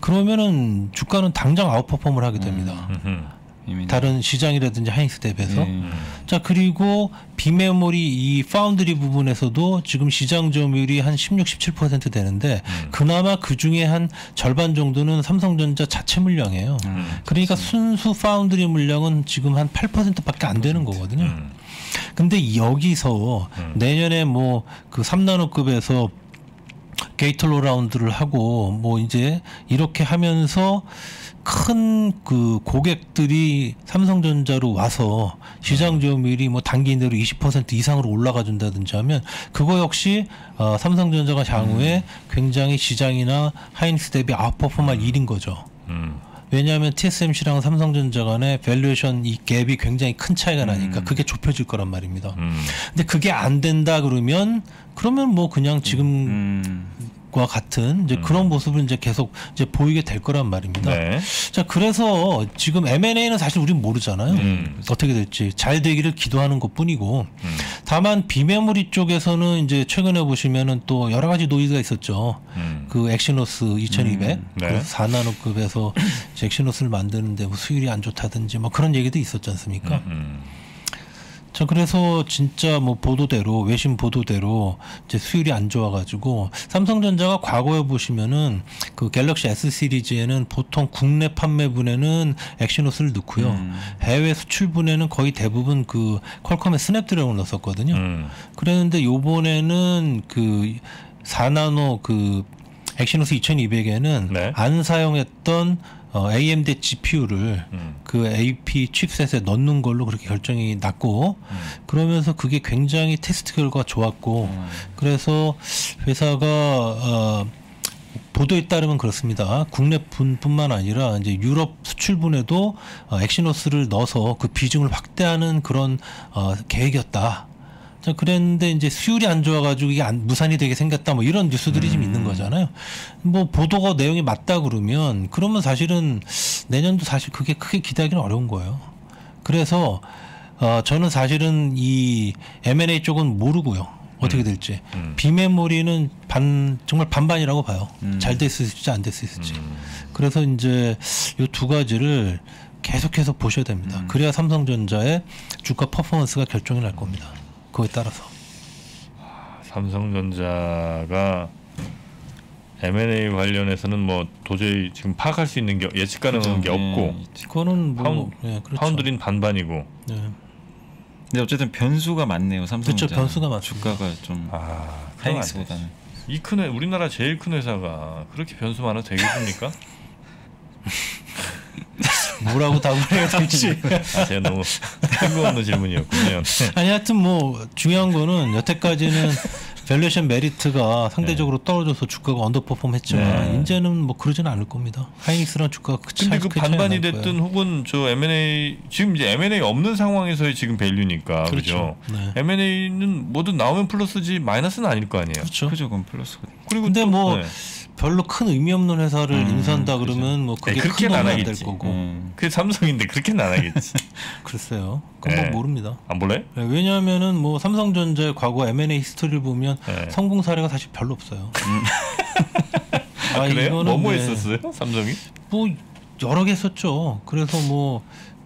Speaker 4: 그러면은 주가는 당장 아웃퍼폼을 하게 됩니다.
Speaker 2: 음흠.
Speaker 3: 이미
Speaker 4: 다른 시장이라든지 하이닉스 대비해서.
Speaker 3: 네.
Speaker 2: 음.
Speaker 4: 자 그리고 비메모리 이 파운드리 부분에서도 지금 시장 점유율이 한 16, 17% 되는데
Speaker 2: 음.
Speaker 4: 그나마 그 중에 한 절반 정도는 삼성전자 자체 물량이에요.
Speaker 3: 음.
Speaker 4: 그러니까 순수 파운드리 물량은 지금 한 8%밖에 안 되는 거거든요.
Speaker 2: 음.
Speaker 4: 근데 여기서
Speaker 2: 음.
Speaker 4: 내년에 뭐 그 3나노급에서 게이틀로 라운드를 하고 뭐 이제 이렇게 하면서 큰 그 고객들이 삼성전자로 와서 시장 점유율이 뭐 단기 내로 20% 이상으로 올라가 준다든지 하면 그거 역시 어, 삼성전자가 향후에 굉장히 시장이나 하이닉스 대비 아웃퍼폼할 일인 거죠.
Speaker 2: 음.
Speaker 4: 왜냐하면 TSMC랑 삼성전자 간의 valuation 이 갭이 굉장히 큰 차이가 나니까 그게 좁혀질 거란 말입니다.
Speaker 2: 음.
Speaker 4: 근데 그게 안 된다 그러면 그러면 뭐 그냥 지금 과
Speaker 3: 음.
Speaker 4: 같은 이제 그런 모습을 이제 계속 이제 보이게 될 거란 말입니다.
Speaker 2: 네.
Speaker 4: 자 그래서 지금 M&A는 사실 우린 모르잖아요.
Speaker 2: 음.
Speaker 4: 어떻게 될지 잘 되기를 기도하는 것뿐이고
Speaker 2: 음.
Speaker 4: 다만 비메모리 쪽에서는 이제 최근에 보시면은 또 여러 가지 노이즈가 있었죠.
Speaker 2: 음.
Speaker 4: 그 엑시노스 2200
Speaker 2: 음, 네.
Speaker 4: 그래서 4나노급에서 엑시노스를 만드는데 뭐 수율이 안 좋다든지 뭐 그런 얘기도 있었지 않습니까?
Speaker 2: 음.
Speaker 4: 자 그래서 진짜 뭐 보도대로 외신 보도대로 이제 수율이 안 좋아가지고 삼성전자가 과거에 보시면은 그 갤럭시 S 시리즈에는 보통 국내 판매분에는 엑시노스를 넣고요
Speaker 3: 음.
Speaker 4: 해외 수출분에는 거의 대부분 그 퀄컴의 스냅드래곤을 넣었었거든요.
Speaker 2: 음.
Speaker 4: 그랬는데 요번에는 그 4나노 그 엑시노스 2200에는
Speaker 2: 네.
Speaker 4: 안 사용했던 어, AMD GPU를
Speaker 2: 음.
Speaker 4: 그 AP 칩셋에 넣는 걸로 그렇게 결정이 났고
Speaker 2: 음.
Speaker 4: 그러면서 그게 굉장히 테스트 결과가 좋았고 그래서 회사가 어, 보도에 따르면 그렇습니다. 국내 분뿐만 아니라 이제 유럽 수출분에도 어, 엑시노스를 넣어서 그 비중을 확대하는 그런 어, 계획이었다. 자, 그랬는데 이제 수율이 안 좋아가지고 이게 안, 무산이 되게 생겼다 뭐 이런 뉴스들이 좀 있는 거잖아요. 뭐 보도가 내용이 맞다 그러면 그러면 사실은 내년도 사실 그게 크게 기대하기는 어려운 거예요. 그래서 어, 저는 사실은 이 M&A 쪽은 모르고요. 어떻게 될지
Speaker 2: 음.
Speaker 4: 비메모리는 반 정말 반반이라고 봐요.
Speaker 3: 음.
Speaker 4: 잘될수 있을지 안될수 있을지.
Speaker 2: 음.
Speaker 4: 그래서 이제 이두 가지를 계속해서 보셔야 됩니다.
Speaker 2: 음.
Speaker 4: 그래야 삼성전자의 주가 퍼포먼스가 결정이 날 겁니다. 그거에 따라서.
Speaker 2: 삼성전자가 M&A 관련해서는 뭐 도저히 지금 파악할 수 있는 게 예측 가능한 게
Speaker 3: 그죠.
Speaker 2: 없고
Speaker 3: 예.
Speaker 4: 그거는 뭐
Speaker 2: 파운-
Speaker 4: 예, 그렇죠.
Speaker 2: 파운드린 반반이고
Speaker 4: 네.
Speaker 3: 근데 어쨌든 변수가 많네요. 삼성전자.
Speaker 4: 그렇죠. 변수가 많습니다.
Speaker 3: 주가가 좀
Speaker 2: 아
Speaker 3: 하이닉스보다는.
Speaker 2: 이큰 회 우리나라 제일 큰 회사가 그렇게 변수 많아도 되겠습니까?
Speaker 4: 뭐라고 답을 해야 될지.
Speaker 2: 아 제가 너무 뜬금없는 질문이었군요.
Speaker 4: 아니 하여튼 뭐 중요한 거는 여태까지는 valuation 메리트가 상대적으로 떨어져서 주가가 underperform했지만
Speaker 2: 네.
Speaker 4: 이제는 뭐 그러지는 않을 겁니다. 하이닉스랑 주가가 그
Speaker 2: 근데
Speaker 4: 차이
Speaker 2: 그 반반이. 됐든 혹은 저 M&A 지금 이제 M&A 없는 상황에서의 지금 value니까 그죠?
Speaker 4: 그렇죠. 네.
Speaker 2: M&A는 뭐든 나오면 플러스지 마이너스는 아닐 거 아니에요.
Speaker 4: 그렇죠.
Speaker 3: 그죠, 그건 플러스가.
Speaker 2: 그리고
Speaker 4: 근데
Speaker 2: 또-
Speaker 4: 뭐
Speaker 2: 네.
Speaker 4: 별로 큰 의미 없는 회사를
Speaker 3: 음,
Speaker 4: 인수한다. 그러면 뭐 그게
Speaker 2: 네, 큰안
Speaker 4: 안될
Speaker 2: 하겠지.
Speaker 4: 거고
Speaker 3: 음.
Speaker 2: 그게 삼성인데 그렇게는 안 하겠지.
Speaker 4: 글쎄요. 그건
Speaker 2: 네.
Speaker 4: 뭐 모릅니다.
Speaker 2: 안 볼래?
Speaker 4: 네, 왜냐하면은 뭐 삼성전자의 과거 M&A 히스토리를 보면
Speaker 2: 네.
Speaker 4: 성공 사례가 사실 별로 없어요.
Speaker 2: 아, 그래요?
Speaker 4: 이거는
Speaker 2: 뭐뭐
Speaker 4: 네,
Speaker 2: 했었어요? 삼성이?
Speaker 4: 뭐 여러 개 했었죠. 그래서 뭐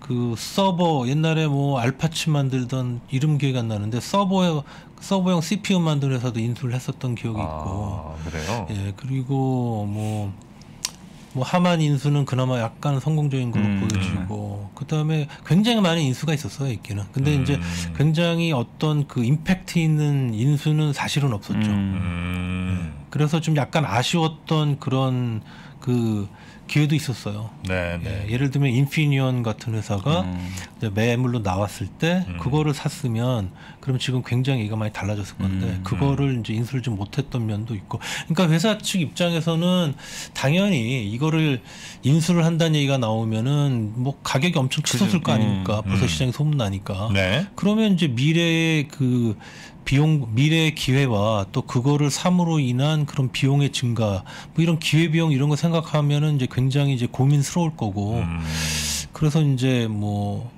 Speaker 4: 그 서버 옛날에 뭐 알파칩 만들던 이름 기억이 안 나는데 서버에 서버용 CPU 회사도 인수를 했었던 기억이 있고
Speaker 2: 아 그래요?
Speaker 4: 예 그리고 뭐. 뭐 하만 인수는 그나마 약간 성공적인 걸로
Speaker 3: 음.
Speaker 4: 보여지고 그 다음에 굉장히 많은 인수가 있었어요 있기는 근데
Speaker 2: 음.
Speaker 4: 이제 굉장히 어떤 그 임팩트 있는 인수는 사실은 없었죠
Speaker 3: 음.
Speaker 2: 음.
Speaker 4: 그래서 좀 약간 아쉬웠던 그런 그 기회도 있었어요
Speaker 2: 네, 네.
Speaker 4: 예, 예를 들면 인피니언 같은 회사가
Speaker 3: 음.
Speaker 4: 매물로 나왔을 때
Speaker 2: 음.
Speaker 4: 그거를 샀으면 그럼 지금 굉장히 얘가 많이 달라졌을 건데
Speaker 3: 음.
Speaker 4: 그거를 이제 인수를 좀 못했던 면도 있고 그러니까 회사 측 입장에서는 당연히 이거를 인수를 한다는 얘기가 나오면은 뭐 가격이 엄청 치솟을 거
Speaker 3: 그죠.
Speaker 4: 아닙니까 벌써
Speaker 2: 음.
Speaker 4: 시장이 소문 나니까
Speaker 2: 네.
Speaker 4: 그러면 이제 미래의 그 비용 미래의 기회와 또 그거를 삼으로 인한 그런 비용의 증가 뭐 이런 기회 비용 이런 거 생각하면은 이제 굉장히 이제 고민스러울 거고
Speaker 2: 음.
Speaker 4: 그래서 이제 뭐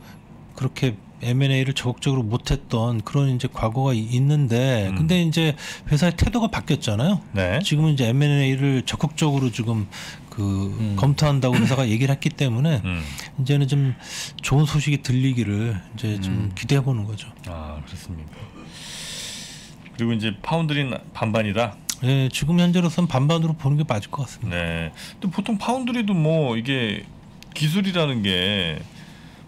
Speaker 4: 그렇게 M&A를 적극적으로 못했던 그런 이제 과거가 이- 있는데
Speaker 2: 음.
Speaker 4: 근데 이제 회사의 태도가 바뀌었잖아요.
Speaker 2: 네.
Speaker 4: 지금은 이제 M&A를 적극적으로 지금 그
Speaker 3: 음.
Speaker 4: 검토한다고 회사가 얘기를 했기 때문에
Speaker 2: 음.
Speaker 4: 이제는 좀 좋은 소식이 들리기를 이제 좀
Speaker 3: 음.
Speaker 4: 기대해 보는 거죠.
Speaker 2: 아 그렇습니까. 그리고 이제 파운드린 반반이다.
Speaker 4: 예, 지금 현재로서는 반반으로 보는 게 맞을 것 같습니다.
Speaker 2: 네. 또 보통 파운드리도 뭐 이게 기술이라는 게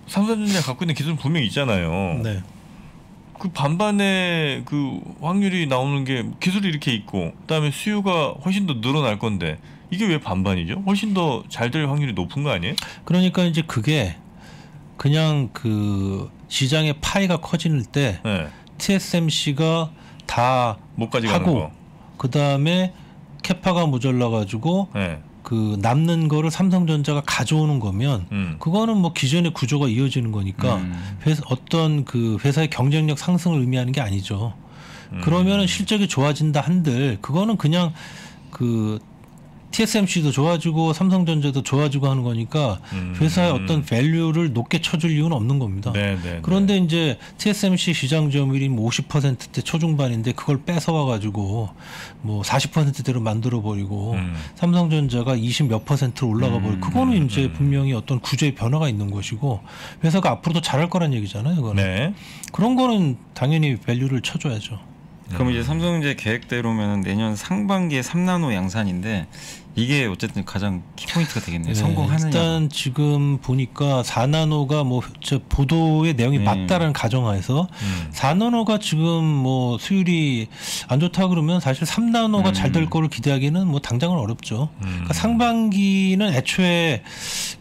Speaker 2: 삼성전자 갖고 있는 기술은 분명히 있잖아요.
Speaker 4: 네.
Speaker 2: 그 반반의 그 확률이 나오는 게 기술이 이렇게 있고 그다음에 수요가 훨씬 더 늘어날 건데 이게 왜 반반이죠? 훨씬 더 잘 될 확률이 높은 거 아니에요?
Speaker 4: 그러니까 이제 그게 그냥 그 시장의 파이가 커지는 때
Speaker 2: 네.
Speaker 4: TSMC가 다
Speaker 2: 가는
Speaker 4: 하고
Speaker 2: 거.
Speaker 4: 그 다음에 캐파가 모자라 가지고
Speaker 2: 네.
Speaker 4: 그 남는 거를 삼성전자가 가져오는 거면
Speaker 2: 음.
Speaker 4: 그거는 뭐 기존의 구조가 이어지는 거니까
Speaker 3: 음.
Speaker 4: 회사, 어떤 그 회사의 경쟁력 상승을 의미하는 게 아니죠.
Speaker 2: 음.
Speaker 4: 그러면은 실적이 좋아진다 한들 그거는 그냥 그 TSMC도 좋아지고 삼성전자도 좋아지고 하는 거니까
Speaker 2: 음.
Speaker 4: 회사의 어떤 밸류를 높게 쳐줄 이유는 없는 겁니다.
Speaker 2: 네, 네.
Speaker 4: 그런데 이제 TSMC 시장 점유율이 뭐 50%대 초중반인데 그걸 뺏어와 가지고 뭐 40%대로 만들어 버리고
Speaker 2: 음.
Speaker 4: 삼성전자가 20 몇 퍼센트로 올라가 버리고 그거는 이제
Speaker 2: 음.
Speaker 4: 분명히 어떤 구조의 변화가 있는 것이고 회사가 앞으로도 잘할 거란 얘기잖아요. 그거는.
Speaker 2: 네.
Speaker 4: 그런 거는 당연히 밸류를 쳐줘야죠.
Speaker 3: 그럼 이제 삼성전자 계획대로면 내년 상반기에 3나노 양산인데 이게 어쨌든 가장 키포인트가 되겠네요.
Speaker 4: 네,
Speaker 3: 성공하느냐.
Speaker 4: 일단 지금 보니까 4나노가 뭐 저 보도의 내용이
Speaker 3: 네.
Speaker 4: 맞다라는 가정하에서
Speaker 2: 음.
Speaker 4: 4나노가 지금 뭐 수율이 안 좋다 그러면 사실 3나노가
Speaker 3: 음.
Speaker 4: 잘될 거를 기대하기는 뭐 당장은 어렵죠.
Speaker 2: 음.
Speaker 4: 그러니까 상반기는 애초에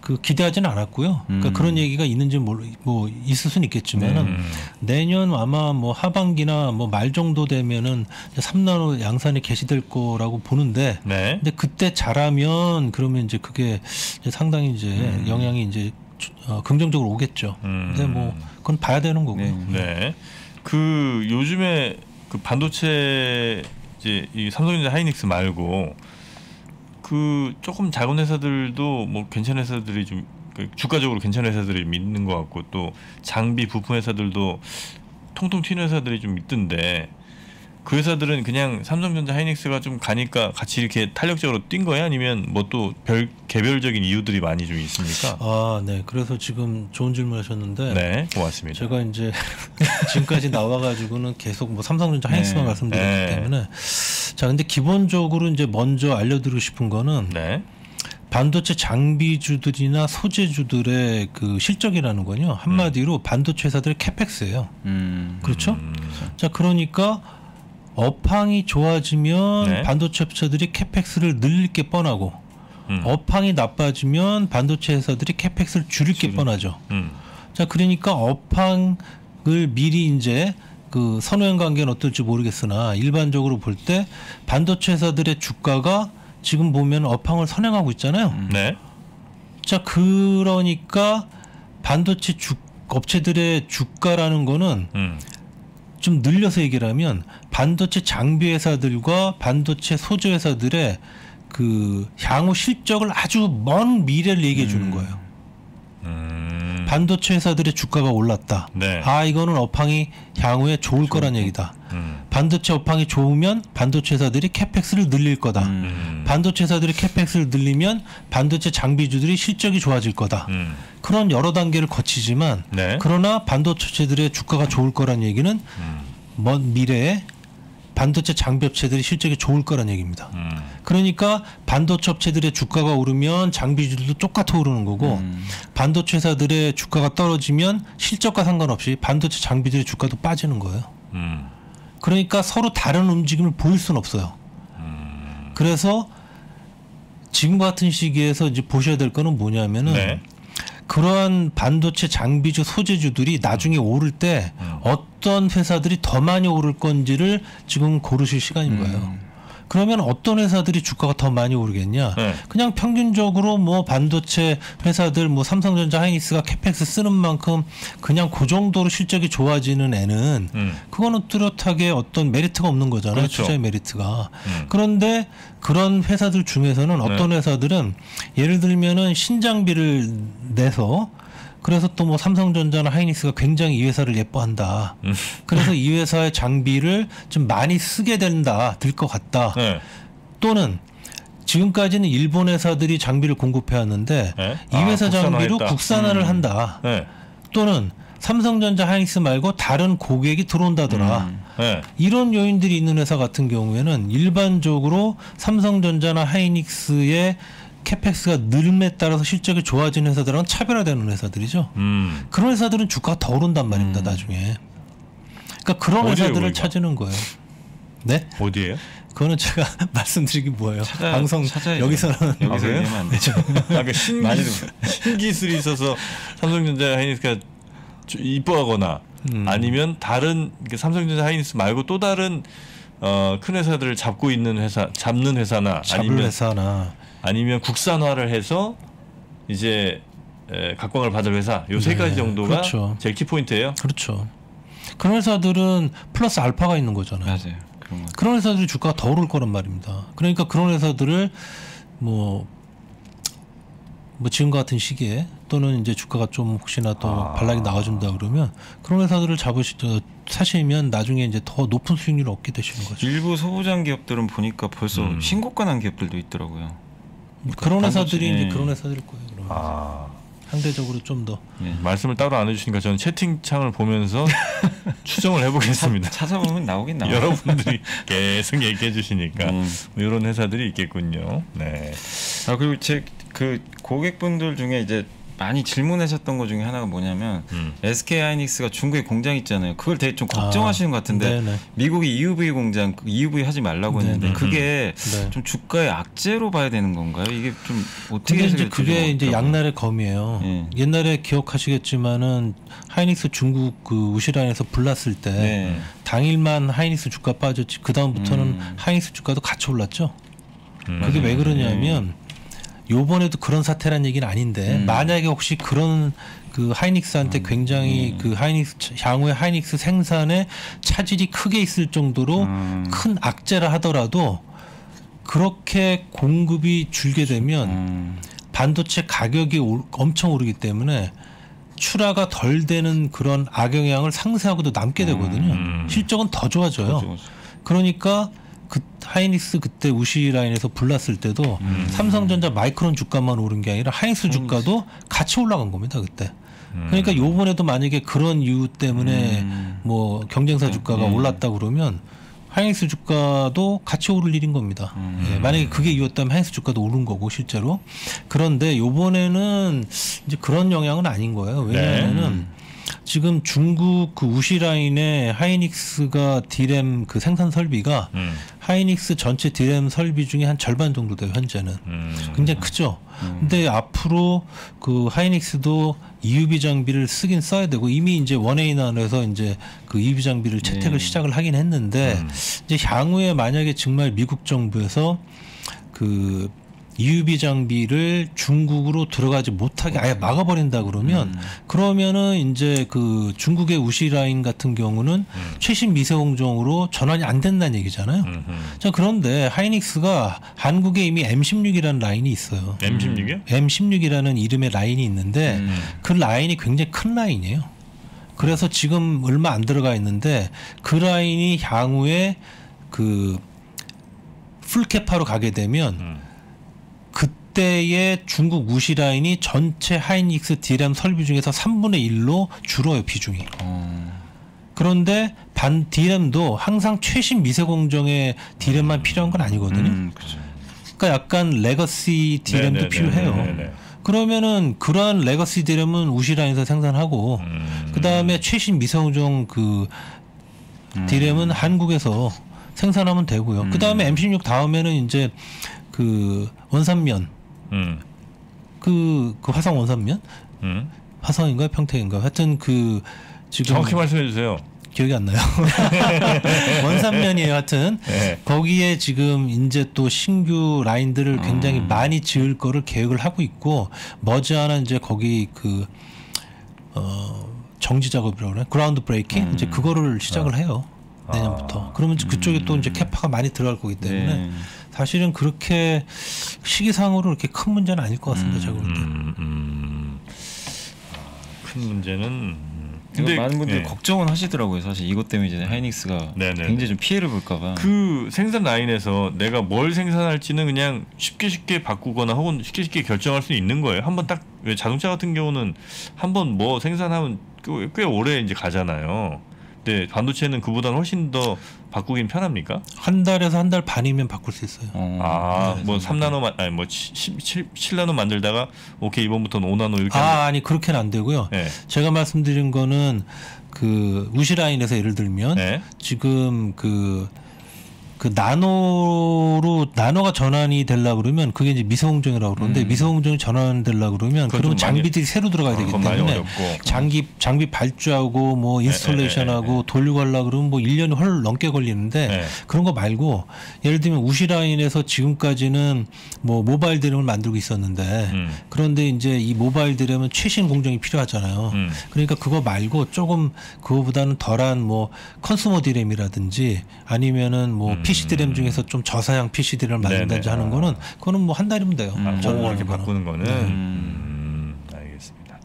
Speaker 4: 그 기대하지는 않았고요. 그러니까
Speaker 3: 음.
Speaker 4: 그런 얘기가 있는지 모르 뭐 있을 수는 있겠지만은
Speaker 2: 음.
Speaker 4: 내년 아마 뭐 하반기나 뭐 말 정도 되면은 3나노 양산이 개시될 거라고 보는데
Speaker 2: 네.
Speaker 4: 근데 그때 잘하면 그러면 이제 그게 이제 상당히 이제
Speaker 2: 음.
Speaker 4: 영향이 이제 주- 어, 긍정적으로 오겠죠.
Speaker 2: 음.
Speaker 4: 근데 뭐 그건 봐야 되는 거고요.
Speaker 3: 네.
Speaker 2: 네. 그 요즘에 그 반도체 이제 이 삼성전자 하이닉스 말고 그 조금 작은 회사들도 뭐 괜찮은 회사들이 좀그 주가적으로 괜찮은 회사들이 있는 것 같고 또 장비 부품 회사들도 통통 튀는 회사들이 좀 있던데 그 회사들은 그냥 삼성전자 하이닉스가 좀 가니까 같이 이렇게 탄력적으로 뛴 거야 아니면 뭐 또 별 개별적인 이유들이 많이 좀 있습니까?
Speaker 4: 아, 네. 그래서 지금 좋은 질문 하셨는데
Speaker 2: 네, 고맙습니다.
Speaker 4: 제가 이제 지금까지 나와 가지고는 계속 뭐 삼성전자
Speaker 3: 네.
Speaker 4: 하이닉스만 말씀드렸기
Speaker 2: 네.
Speaker 4: 때문에 자, 근데 기본적으로 이제 먼저 알려 드리고 싶은 거는
Speaker 2: 네,
Speaker 4: 반도체 장비주들이나 소재주들의 그 실적이라는 건요 한마디로 반도체 회사들의 캐펙스예요.
Speaker 3: 음.
Speaker 4: 그렇죠?
Speaker 2: 음,
Speaker 4: 자, 그러니까 업황이 좋아지면
Speaker 2: 네.
Speaker 4: 반도체 업체들이 캐펙스를 늘릴 게 뻔하고
Speaker 2: 음,
Speaker 4: 업황이 나빠지면 반도체 회사들이 캐펙스를 줄일 게. 뻔하죠.
Speaker 2: 음,
Speaker 4: 자, 그러니까 업황을 미리 이제 그 선호형 관계는 어떨지 모르겠으나 일반적으로 볼 때 반도체 회사들의 주가가 지금 보면 업황을 선행하고 있잖아요.
Speaker 2: 네,
Speaker 4: 자, 그러니까 반도체 주 업체들의 주가라는 거는
Speaker 2: 음,
Speaker 4: 좀 늘려서 얘기를 하면 반도체 장비 회사들과 반도체 소재 회사들의 그 향후 실적을 아주 먼 미래를 얘기해 주는
Speaker 3: 음.
Speaker 4: 거예요.
Speaker 2: 음,
Speaker 4: 반도체 회사들의 주가가 올랐다.
Speaker 2: 네,
Speaker 4: 아 이거는 업황이 향후에 좋을 거란 얘기다.
Speaker 2: 음,
Speaker 4: 반도체 업황이 좋으면 반도체 회사들이 캐펙스를 늘릴 거다.
Speaker 2: 음,
Speaker 4: 반도체 회사들이 캐펙스를 늘리면 반도체 장비주들이 실적이 좋아질 거다.
Speaker 2: 음,
Speaker 4: 그런 여러 단계를 거치지만
Speaker 2: 네,
Speaker 4: 그러나 반도체들의 주가가 좋을 거란 얘기는
Speaker 2: 음,
Speaker 4: 먼 미래에 반도체 장비 업체들이 실적이 좋을 거란 얘기입니다.
Speaker 2: 음.
Speaker 4: 그러니까 반도체 업체들의 주가가 오르면 장비주들도 똑같아 오르는 거고
Speaker 3: 음.
Speaker 4: 반도체 회사들의 주가가 떨어지면 실적과 상관없이 반도체 장비들의 주가도 빠지는 거예요.
Speaker 2: 음.
Speaker 4: 그러니까 서로 다른 움직임을 보일 수는 없어요. 그래서 지금 같은 시기에서 이제 보셔야 될 거는 뭐냐면은
Speaker 2: 네.
Speaker 4: 그러한 반도체 장비주 소재주들이 나중에 오를 때
Speaker 2: 음.
Speaker 4: 어떤 회사들이 더 많이 오를 건지를 지금 고르실 시간인 거예요.
Speaker 2: 음.
Speaker 4: 그러면 어떤 회사들이 주가가 더 많이 오르겠냐?
Speaker 2: 네.
Speaker 4: 그냥 평균적으로 뭐 반도체 회사들 뭐 삼성전자, 하이닉스가 CAPEX 쓰는 만큼 그냥 그 정도로 실적이 좋아지는 애는
Speaker 2: 음.
Speaker 4: 그거는 뚜렷하게 어떤 메리트가 없는 거잖아요.
Speaker 2: 그렇죠.
Speaker 4: 투자의 메리트가.
Speaker 2: 음.
Speaker 4: 그런데 그런 회사들 중에서는 어떤 회사들은 예를 들면은 신장비를 내서 그래서 또 뭐 삼성전자나 하이닉스가 굉장히 이 회사를 예뻐한다.
Speaker 2: 음.
Speaker 4: 그래서 이 회사의 장비를 좀 많이 쓰게 된다, 들 것 같다.
Speaker 2: 네.
Speaker 4: 또는 지금까지는 일본 회사들이 장비를 공급해 왔는데
Speaker 2: 네.
Speaker 4: 이
Speaker 2: 아,
Speaker 4: 회사 장비로
Speaker 2: 국산화했다.
Speaker 4: 국산화를
Speaker 2: 음.
Speaker 4: 한다.
Speaker 2: 네.
Speaker 4: 또는 삼성전자, 하이닉스 말고 다른 고객이 들어온다더라.
Speaker 3: 음.
Speaker 2: 네.
Speaker 4: 이런 요인들이 있는 회사 같은 경우에는 일반적으로 삼성전자나 하이닉스의 캐펙스가 늘음에 따라서 실적이 좋아지는 회사들은 차별화되는 회사들이죠.
Speaker 2: 음.
Speaker 4: 그런 회사들은 주가가 더 오른단 말입니다,
Speaker 3: 음.
Speaker 4: 나중에. 그러니까 그런 회사들을
Speaker 2: 거기가?
Speaker 4: 찾으는 거예요. 네?
Speaker 2: 어디예요?
Speaker 4: 그거는 제가 말씀드리기 뭐예요.
Speaker 3: 찾아-
Speaker 4: 방송
Speaker 3: 찾아야죠.
Speaker 4: 여기서는
Speaker 3: 여기서
Speaker 2: 아, 그래요?
Speaker 3: 얘기하면 안 되죠.
Speaker 2: 아, 그 신기. 신기술이 있어서 삼성전자 하이닉스가 주- 이뻐하거나
Speaker 4: 음.
Speaker 2: 아니면 다른 삼성전자 하이닉스 말고 또 다른 어, 큰 회사들을 잡고 있는 회사 잡는 회사나 아니면
Speaker 4: 회사나
Speaker 2: 아니면 국산화를 해서 이제 에, 각광을 받을 회사 요세
Speaker 4: 네,
Speaker 2: 가지 정도가
Speaker 4: 그렇죠.
Speaker 2: 제일 키포인트예요.
Speaker 4: 그렇죠. 그런 회사들은 플러스 알파가 있는 거잖아요.
Speaker 3: 맞아요. 그런 거.
Speaker 4: 그런 회사들이 주가가 더 오를 거란 말입니다. 그러니까 그런 회사들을 뭐, 뭐 지금 같은 시기에 또는 이제 주가가 좀 혹시나 또
Speaker 2: 아.
Speaker 4: 반락이 나와준다 그러면 그런 회사들을 잡으시, 어, 사시면 나중에 이제 더 높은 수익률을 얻게 되시는 거죠.
Speaker 3: 일부 소부장 기업들은 보니까 벌써
Speaker 2: 음.
Speaker 3: 신고가 난 기업들도 있더라고요.
Speaker 4: 그런
Speaker 3: 반도체,
Speaker 4: 회사들이
Speaker 3: 예.
Speaker 4: 이제 그런 회사들일 거예요. 그러면
Speaker 2: 아
Speaker 4: 상대적으로 좀 더.
Speaker 3: 네.
Speaker 2: 말씀을 따로 안 해주시니까 저는 채팅창을 보면서 추정을 해보겠습니다.
Speaker 3: 찾아보면 나오긴 나와요.
Speaker 2: 여러분들이 계속 얘기해 주시니까
Speaker 3: 음.
Speaker 2: 뭐 이런 회사들이 있겠군요. 네.
Speaker 3: 아 그리고 제 그 고객분들 중에 이제 많이 질문하셨던 것 중에 하나가 뭐냐면
Speaker 2: 음.
Speaker 3: SK 하이닉스가 중국에 공장 있잖아요. 그걸 되게 좀 걱정하시는 것 같은데
Speaker 4: 네네.
Speaker 3: 미국이 EUV 공장 그 EUV 하지 말라고 했는데
Speaker 2: 네네.
Speaker 3: 그게
Speaker 4: 네.
Speaker 3: 좀 주가의 악재로 봐야 되는 건가요? 이게 좀 어떻게
Speaker 4: 이제 그게 이제
Speaker 3: 좀
Speaker 4: 양날의 검이에요.
Speaker 3: 예.
Speaker 4: 옛날에 기억하시겠지만은 하이닉스 중국 그 우시란에서 불났을 때
Speaker 3: 네.
Speaker 4: 당일만 하이닉스 주가 빠졌지 그 다음부터는
Speaker 3: 음.
Speaker 4: 하이닉스 주가도 같이 올랐죠.
Speaker 2: 음.
Speaker 4: 그게 왜
Speaker 3: 네.
Speaker 4: 그러냐면 요번에도 그런 사태란 얘기는 아닌데
Speaker 3: 음.
Speaker 4: 만약에 혹시 그런 그 하이닉스한테 굉장히
Speaker 3: 음.
Speaker 4: 그 하이닉스 향후에 하이닉스 생산에 차질이 크게 있을 정도로
Speaker 3: 음.
Speaker 4: 큰 악재라 하더라도 그렇게 공급이 줄게 되면
Speaker 3: 음.
Speaker 4: 반도체 가격이 올- 엄청 오르기 때문에 출하가 덜 되는 그런 악영향을 상쇄하고도 남게 되거든요.
Speaker 2: 음.
Speaker 4: 실적은 더 좋아져요. 그러니까 그 하이닉스 그때 우시 라인에서 불났을 때도
Speaker 2: 음.
Speaker 4: 삼성전자 마이크론 주가만 오른 게 아니라 하이닉스 주가도 같이 올라간 겁니다 그때.
Speaker 2: 음.
Speaker 4: 그러니까 요번에도 만약에 그런 이유 때문에
Speaker 3: 음.
Speaker 4: 뭐 경쟁사 주가가
Speaker 3: 음.
Speaker 4: 올랐다 그러면 하이닉스 주가도 같이 오를 일인 겁니다.
Speaker 3: 음.
Speaker 4: 예, 만약에 그게 이유였다면 하이닉스 주가도 오른 거고 실제로. 그런데 요번에는 이제 그런 영향은 아닌 거예요. 왜냐하면은 지금 중국 그 우시 라인에 하이닉스가 디램 그 생산 설비가
Speaker 2: 음.
Speaker 4: 하이닉스 전체 디램 설비 중에 한 절반 정도 돼요 현재는.
Speaker 2: 음.
Speaker 4: 굉장히 크죠. 근데 앞으로 그 하이닉스도 EUV 장비를 쓰긴 써야 되고 이미 이제 one a 나노에서 이제 그 EUV 장비를 채택을
Speaker 3: 네.
Speaker 4: 시작을 하긴 했는데
Speaker 2: 음.
Speaker 4: 이제 향후에 만약에 정말 미국 정부에서 그 EUV 장비를 중국으로 들어가지 못하게 아예 막아버린다 그러면
Speaker 3: 음.
Speaker 4: 그러면은 이제 그 중국의 우시 라인 같은 경우는
Speaker 2: 음.
Speaker 4: 최신 미세공정으로 전환이 안 된다는 얘기잖아요.
Speaker 2: 음. 음.
Speaker 4: 자 그런데 하이닉스가 한국에 이미 M16이라는 라인이 있어요.
Speaker 2: M16이요?
Speaker 4: M16이라는 이름의 라인이 있는데
Speaker 3: 음.
Speaker 4: 그 라인이 굉장히 큰 라인이에요. 그래서 지금 얼마 안 들어가 있는데 그 라인이 향후에 그 full capa로 가게 되면
Speaker 2: 음.
Speaker 4: 그때의 중국 우시 라인이 전체 하이닉스 디램 설비 중에서 3분의 1로 줄어요 비중이.
Speaker 3: 어.
Speaker 4: 그런데 반 D램도 항상 최신 미세 공정의 D램만 필요한 건 아니거든요.
Speaker 3: 음, 그죠.
Speaker 4: 그러니까 약간 legacy D램도
Speaker 2: 네네네,
Speaker 4: 필요해요.
Speaker 2: 네네네.
Speaker 4: 그러면은 그러한 legacy D램은 우시라인에서 생산하고
Speaker 2: 음.
Speaker 4: 그 다음에 최신 미세 공정 그 D램은 한국에서 생산하면 되고요. 그 다음에 M16 다음에는 이제 그 원삼면
Speaker 2: 음.
Speaker 4: 그, 그 화성 원삼면
Speaker 2: 음.
Speaker 4: 화성인가요 평택인가요? 하여튼 그 지금
Speaker 2: 정확히 말씀해 주세요.
Speaker 4: 기억이 안 나요. 원삼면이에요. 하여튼
Speaker 2: 네.
Speaker 4: 거기에 지금 이제 또 신규 라인들을 굉장히
Speaker 2: 음.
Speaker 4: 많이 지을 거를 계획을 하고 있고 머지않아 이제 거기 그 어, 정지 작업이라고 그래 ground breaking 이제 그거를 시작을 해요. 내년부터.
Speaker 2: 음. 아.
Speaker 4: 그러면 이제 그쪽에 또 이제 capa가 많이 들어갈 거기 때문에
Speaker 3: 네.
Speaker 4: 사실은 그렇게 시기상으로 이렇게 큰 문제는 아닐 것 같습니다. 제가 볼 때.
Speaker 2: 음, 음. 아, 큰 문제는 음.
Speaker 3: 근데 많은 분들이
Speaker 2: 예.
Speaker 3: 걱정은 하시더라고요. 사실 이것 때문에 이제 하이닉스가
Speaker 2: 네네.
Speaker 3: 굉장히 좀 피해를 볼까봐.
Speaker 2: 그 생산 라인에서 내가 뭘 생산할지는 그냥 쉽게 쉽게 바꾸거나 혹은 쉽게 쉽게 결정할 수 있는 거예요. 한번 딱왜 자동차 같은 경우는 한번 뭐 생산하면 꽤, 꽤 오래 이제 가잖아요. 근데 반도체는 그보다는 훨씬 더 바꾸긴 편합니까?
Speaker 4: 한 달에서 한 달 반이면 바꿀 수 있어요.
Speaker 3: 어,
Speaker 2: 아, 뭐 3나노 만 아니 뭐 7, 7나노 만들다가 오케이 이번부터는 5나노 이렇게
Speaker 4: 아, 아니 그렇게는 안 되고요.
Speaker 2: 네.
Speaker 4: 제가 말씀드린 거는 그 우시 라인에서 예를 들면
Speaker 2: 네.
Speaker 4: 지금 그, 그 나노로 나노가 전환이 되려 그러면 그게 이제 미세공정이라고 그러는데 미세공정이 전환되려 그러면
Speaker 2: 음.
Speaker 4: 그러면
Speaker 2: 좀 많이-
Speaker 4: 장비들이 새로 들어가야 되기
Speaker 2: 그건 많이
Speaker 4: 때문에
Speaker 2: 어렵고.
Speaker 4: 장비 장비 발주하고 뭐 installation하고 돌리고 하려 그러면 뭐 1년이 헐 넘게 걸리는데
Speaker 2: 네.
Speaker 4: 그런 거 말고 예를 들면 우시라인에서 지금까지는 뭐 모바일 드램을 만들고 있었는데
Speaker 2: 음.
Speaker 4: 그런데 이제 이 모바일 드램은 최신 공정이 필요하잖아요.
Speaker 2: 음.
Speaker 4: 그러니까 그거 말고 조금 그거보다는 덜한 뭐 consumer 디램이라든지 아니면은 뭐 PC 디램 중에서 좀 저사양 PC 디램을 만든다든지
Speaker 2: 음.
Speaker 4: 하는 거는 그거는 뭐 한 달이면 돼요.
Speaker 2: 아,
Speaker 4: 저는
Speaker 2: 이렇게. 바꾸는 거는 음, 알겠습니다.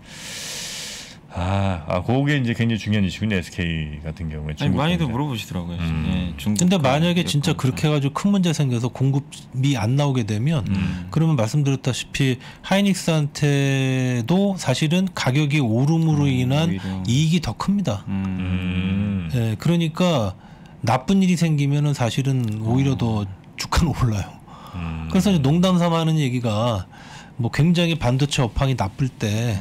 Speaker 2: 아, 아, 그게 이제 굉장히 중요한 이슈군요. SK 같은 경우에
Speaker 3: 아니, 많이들. 물어보시더라고요.
Speaker 2: 음.
Speaker 3: 예, 중국
Speaker 4: 근데
Speaker 3: 그
Speaker 4: 만약에. 진짜 그렇게 해가지고 큰 문제 생겨서 공급이 안 나오게 되면
Speaker 2: 음.
Speaker 4: 그러면 말씀드렸다시피 하이닉스한테도 사실은 가격이 오름으로 인한
Speaker 3: 오히려.
Speaker 4: 이익이 더 큽니다.
Speaker 3: 음.
Speaker 2: 음.
Speaker 4: 예, 그러니까 나쁜 일이 생기면은 사실은 오히려 더 주가는 올라요.
Speaker 2: 음.
Speaker 4: 그래서 농담 삼아 하는 얘기가 뭐 굉장히 반도체 업황이 나쁠 때,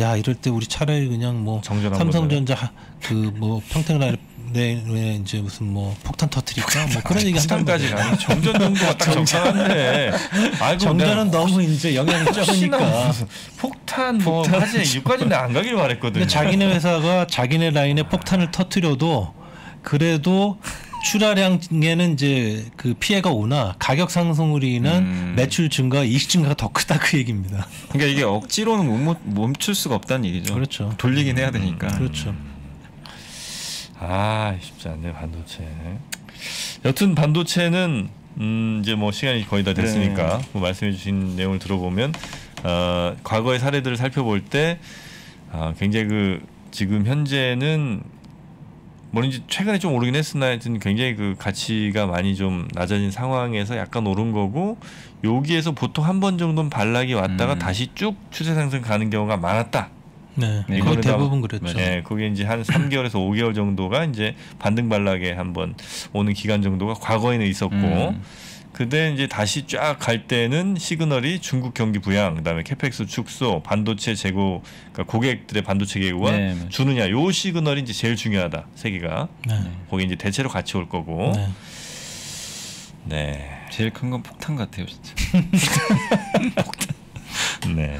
Speaker 4: 야 이럴 때 우리 차라리 그냥 뭐 삼성전자 그 뭐 평택라인에 네, 이제 무슨 뭐 폭탄 터트릴까 뭐 그런 얘기 한단
Speaker 2: 폭탄까지
Speaker 4: 말이에요.
Speaker 2: 가니 정전 정도가 딱. 아이고,
Speaker 4: 정전은 너무 이제 영향이 적으니까.
Speaker 2: 폭탄 뭐 하지 여기까지는 안 가길 바랬거든요.
Speaker 4: 자기네 회사가 자기네 라인에 폭탄을 터트려도 그래도 출하량에는 이제 그 피해가 오나 가격 상승으로 인한
Speaker 3: 음.
Speaker 4: 매출 증가, 이익 증가가 더 크다 그 얘기입니다.
Speaker 3: 그러니까 이게 억지로는 못 멈- 멈출 수가 없다는 얘기죠.
Speaker 4: 그렇죠.
Speaker 3: 돌리긴 해야 되니까.
Speaker 4: 그렇죠.
Speaker 2: 아 쉽지 않네 반도체. 여튼 반도체는 음, 이제 뭐 시간이 거의 다 됐으니까 뭐 말씀해주신 내용을 들어보면 어, 과거의 사례들을 살펴볼 때 아, 굉장히 그 지금 현재는 뭐든지 최근에 좀 오르긴 했으나 하여튼 굉장히 그 가치가 많이 좀 낮아진 상황에서 약간 오른 거고 여기에서 보통 한 번 정도는 반락이 왔다가
Speaker 3: 음.
Speaker 2: 다시 쭉 추세 상승 가는 경우가 많았다.
Speaker 4: 네,
Speaker 3: 네,
Speaker 2: 이거는
Speaker 4: 대부분
Speaker 3: 다-
Speaker 4: 그랬죠.
Speaker 2: 예, 그게 이제 한 3개월에서 5개월 정도가 이제 반등 반락에 한번 오는 기간 정도가 과거에는 있었고
Speaker 3: 음.
Speaker 2: 그때 이제 다시 쫙 갈 때는 시그널이 중국 경기 부양, 그다음에 CAPEX 축소, 반도체 재고, 그러니까 고객들의 반도체 개구가
Speaker 3: 네, 맞아요.
Speaker 2: 주느냐, 요 시그널이 이제 제일 중요하다. 세 개가
Speaker 4: 네.
Speaker 2: 거기 이제 대체로 같이 올 거고,
Speaker 4: 네.
Speaker 2: 네,
Speaker 3: 제일 큰 건 폭탄 같아요, 진짜.
Speaker 2: 네.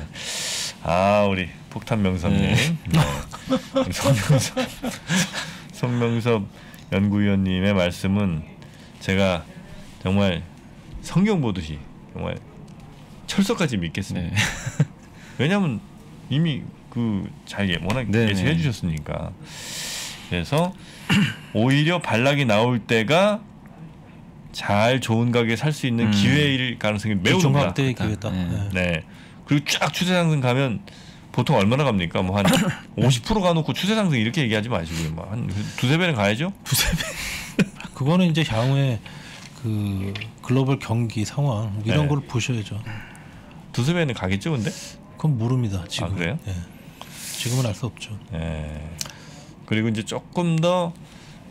Speaker 2: 아 우리 폭탄 명섭님,
Speaker 3: 네.
Speaker 2: 네. 손명섭, 손명섭 연구위원님의 말씀은 제가 정말 성경 보듯이 정말 철석까지 믿겠습니다.
Speaker 3: 네.
Speaker 2: 왜냐하면 이미 그잘 워낙
Speaker 3: 네네.
Speaker 2: 예측해 주셨으니까. 그래서 오히려 반락이 나올 때가 잘 좋은 가격에 살수 있는
Speaker 3: 음.
Speaker 2: 기회일 가능성이 매우 높다.
Speaker 4: 중학대의 기회다.
Speaker 3: 네.
Speaker 4: 네.
Speaker 2: 네. 그리고 쫙 추세 상승 가면 보통 얼마나 갑니까? 뭐 한 50% 가놓고 추세 상승 이렇게 얘기하지 마시고요. 뭐한 두세 배는 가야죠.
Speaker 4: 그거는 이제 향후에 그 글로벌 경기 상황 뭐 이런
Speaker 2: 네.
Speaker 4: 걸 보셔야죠.
Speaker 2: 배는 가겠죠, 근데?
Speaker 4: 그건 모릅니다. 지금.
Speaker 2: 아, 그래요?
Speaker 4: 네. 지금은 알 수 없죠.
Speaker 2: 예. 그리고 이제 조금 더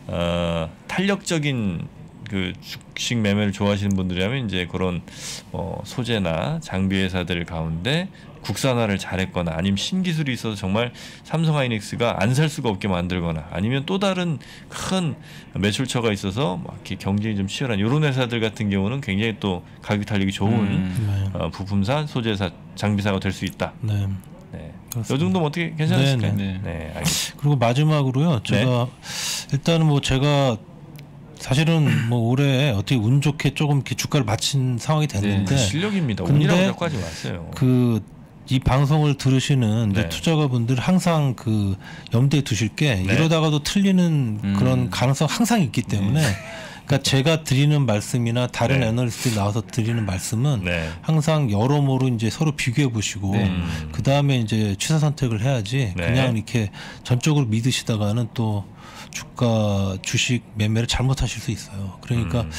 Speaker 2: 어, 탄력적인 그 주식 매매를 좋아하시는 분들이라면 이제 그런 어, 소재나 장비 회사들 가운데 국산화를 잘했거나 아니면 신기술이 있어서 정말 삼성 하이닉스가 안 살 수가 없게 만들거나 아니면 또 다른 큰 매출처가 있어서 막 이렇게 경쟁이 좀 치열한 이런 회사들 같은 경우는 굉장히 또 가격 달리기 좋은
Speaker 3: 음.
Speaker 4: 네.
Speaker 2: 어, 부품사, 소재사, 장비사가 될 수 있다.
Speaker 4: 네.
Speaker 2: 네. 이 정도면 어떻게 괜찮으실까요?
Speaker 3: 네, 네.
Speaker 2: 네, 알겠습니다.
Speaker 4: 그리고 마지막으로요. 제가 일단은 뭐 제가 사실은 뭐 올해 어떻게 운 좋게 조금 이렇게 주가를 맞춘 상황이 됐는데
Speaker 2: 그 실력입니다. 운이라고 자꾸 하지 마세요.
Speaker 4: 그 이 방송을 들으시는
Speaker 2: 네.
Speaker 4: 투자가분들 항상 그 염두에 두실 게
Speaker 2: 네.
Speaker 4: 이러다가도 틀리는
Speaker 3: 음.
Speaker 4: 그런 가능성 항상 있기 때문에 그러니까 제가 드리는 말씀이나 다른
Speaker 2: 네.
Speaker 4: 애널리스트들이 나와서 드리는 말씀은
Speaker 2: 네.
Speaker 4: 항상 여러모로 이제 서로 비교해 보시고
Speaker 3: 네.
Speaker 2: 음.
Speaker 4: 그 다음에 이제 취사 선택을 해야지
Speaker 2: 네.
Speaker 4: 그냥 이렇게 전적으로 믿으시다가는 또 주가 주식 매매를 잘못하실 수 있어요. 그러니까
Speaker 2: 음.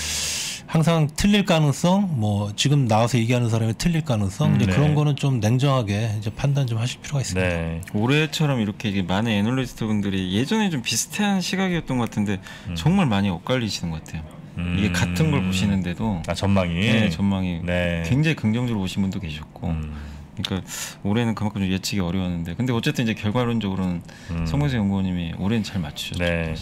Speaker 4: 항상 틀릴 가능성, 뭐 지금 나와서 얘기하는 사람이 틀릴 가능성, 이제
Speaker 2: 네.
Speaker 4: 그런 거는 좀 냉정하게 이제 판단 좀 하실 필요가 있습니다.
Speaker 2: 네.
Speaker 3: 올해처럼 이렇게 이게 많은 애널리스트 분들이 예전에 좀 비슷한 시각이었던 것 같은데 정말 많이 엇갈리시는 것 같아요.
Speaker 2: 음.
Speaker 3: 이게 같은 걸 보시는데도
Speaker 2: 아 전망이.
Speaker 3: 네, 전망이
Speaker 2: 네.
Speaker 3: 굉장히 긍정적으로 보신 분도 계셨고
Speaker 2: 음.
Speaker 3: 그러니까 올해는 그만큼 좀 예측이 어려웠는데 근데 어쨌든 이제 결과론적으로는
Speaker 2: 음.
Speaker 3: 성문세 연구원님이 올해는 잘 맞추셨죠.
Speaker 2: 네.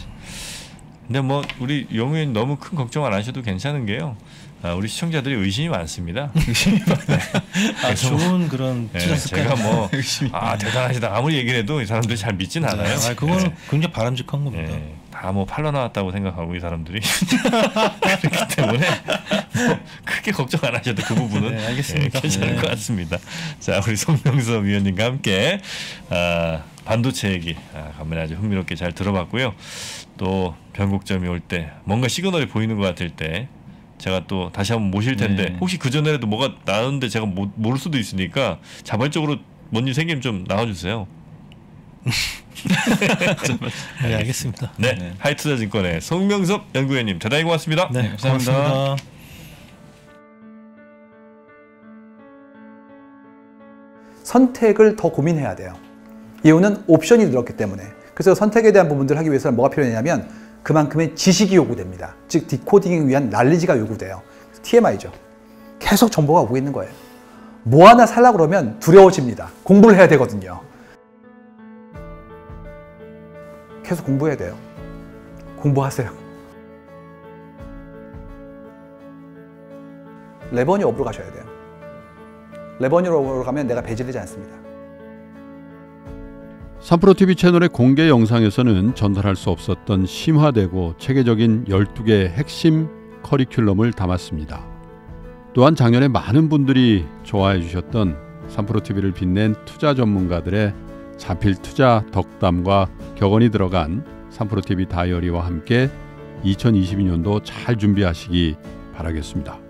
Speaker 2: 근데 뭐 우리 영우님 너무 큰 걱정 안 하셔도 괜찮은 게요. 아, 우리 시청자들이 의심이 많습니다.
Speaker 4: 아, 좋은 그런
Speaker 2: 네. 제가 뭐 아 대단하시다 아무리 얘기를 해도 이 사람들이 잘 믿진 않아요.
Speaker 4: 아, 그거는 굉장히 바람직한 겁니다.
Speaker 2: 네, 다뭐 팔러 나왔다고 생각하고 이 사람들이 그렇기 때문에 뭐 크게 걱정 안 하셔도 그 부분은
Speaker 4: 네, 알겠습니다.
Speaker 2: 예, 괜찮을
Speaker 3: 네.
Speaker 2: 것 같습니다. 자 우리 송명섭 위원님과 함께 아, 반도체 얘기 아, 간만에 아주 흥미롭게 잘 들어봤고요. 또 변곡점이 올 때 뭔가 시그널이 보이는 것 같을 때 제가 또 다시 한번 모실 텐데
Speaker 3: 네.
Speaker 2: 혹시 그 전에라도 뭐가 나왔는데 제가 모, 모를 수도 있으니까 자발적으로 뭔 일 생기면 좀 나와주세요.
Speaker 4: 네, 알겠습니다.
Speaker 2: 네,
Speaker 3: 네.
Speaker 2: 하이투자증권의 송명섭 연구위원님 대단히 고맙습니다.
Speaker 4: 네,
Speaker 3: 네, 감사합니다.
Speaker 4: 고맙습니다.
Speaker 5: 선택을 더 고민해야 돼요. 이유는 옵션이 늘었기 때문에. 그래서 선택에 대한 부분들을 하기 위해서는 뭐가 필요하냐면 그만큼의 지식이 요구됩니다. 즉 디코딩을 위한 난리지가 요구돼요. TMI죠. 계속 정보가 오고 있는 거예요. 뭐 하나 살라 그러면 두려워집니다. 공부를 해야 되거든요. 계속 공부해야 돼요. 공부하세요. 레버니 업으로 가셔야 돼요. 레버니 업으로 가면 내가 배제되지 않습니다.
Speaker 6: 삼프로TV 채널의 공개 영상에서는 전달할 수 없었던 심화되고 체계적인 12개의 핵심 커리큘럼을 담았습니다. 또한 작년에 많은 분들이 좋아해 주셨던 삼프로TV를 빛낸 투자 전문가들의 자필 투자 덕담과 격언이 들어간 삼프로TV 다이어리와 함께 2022년도 잘 준비하시기 바라겠습니다.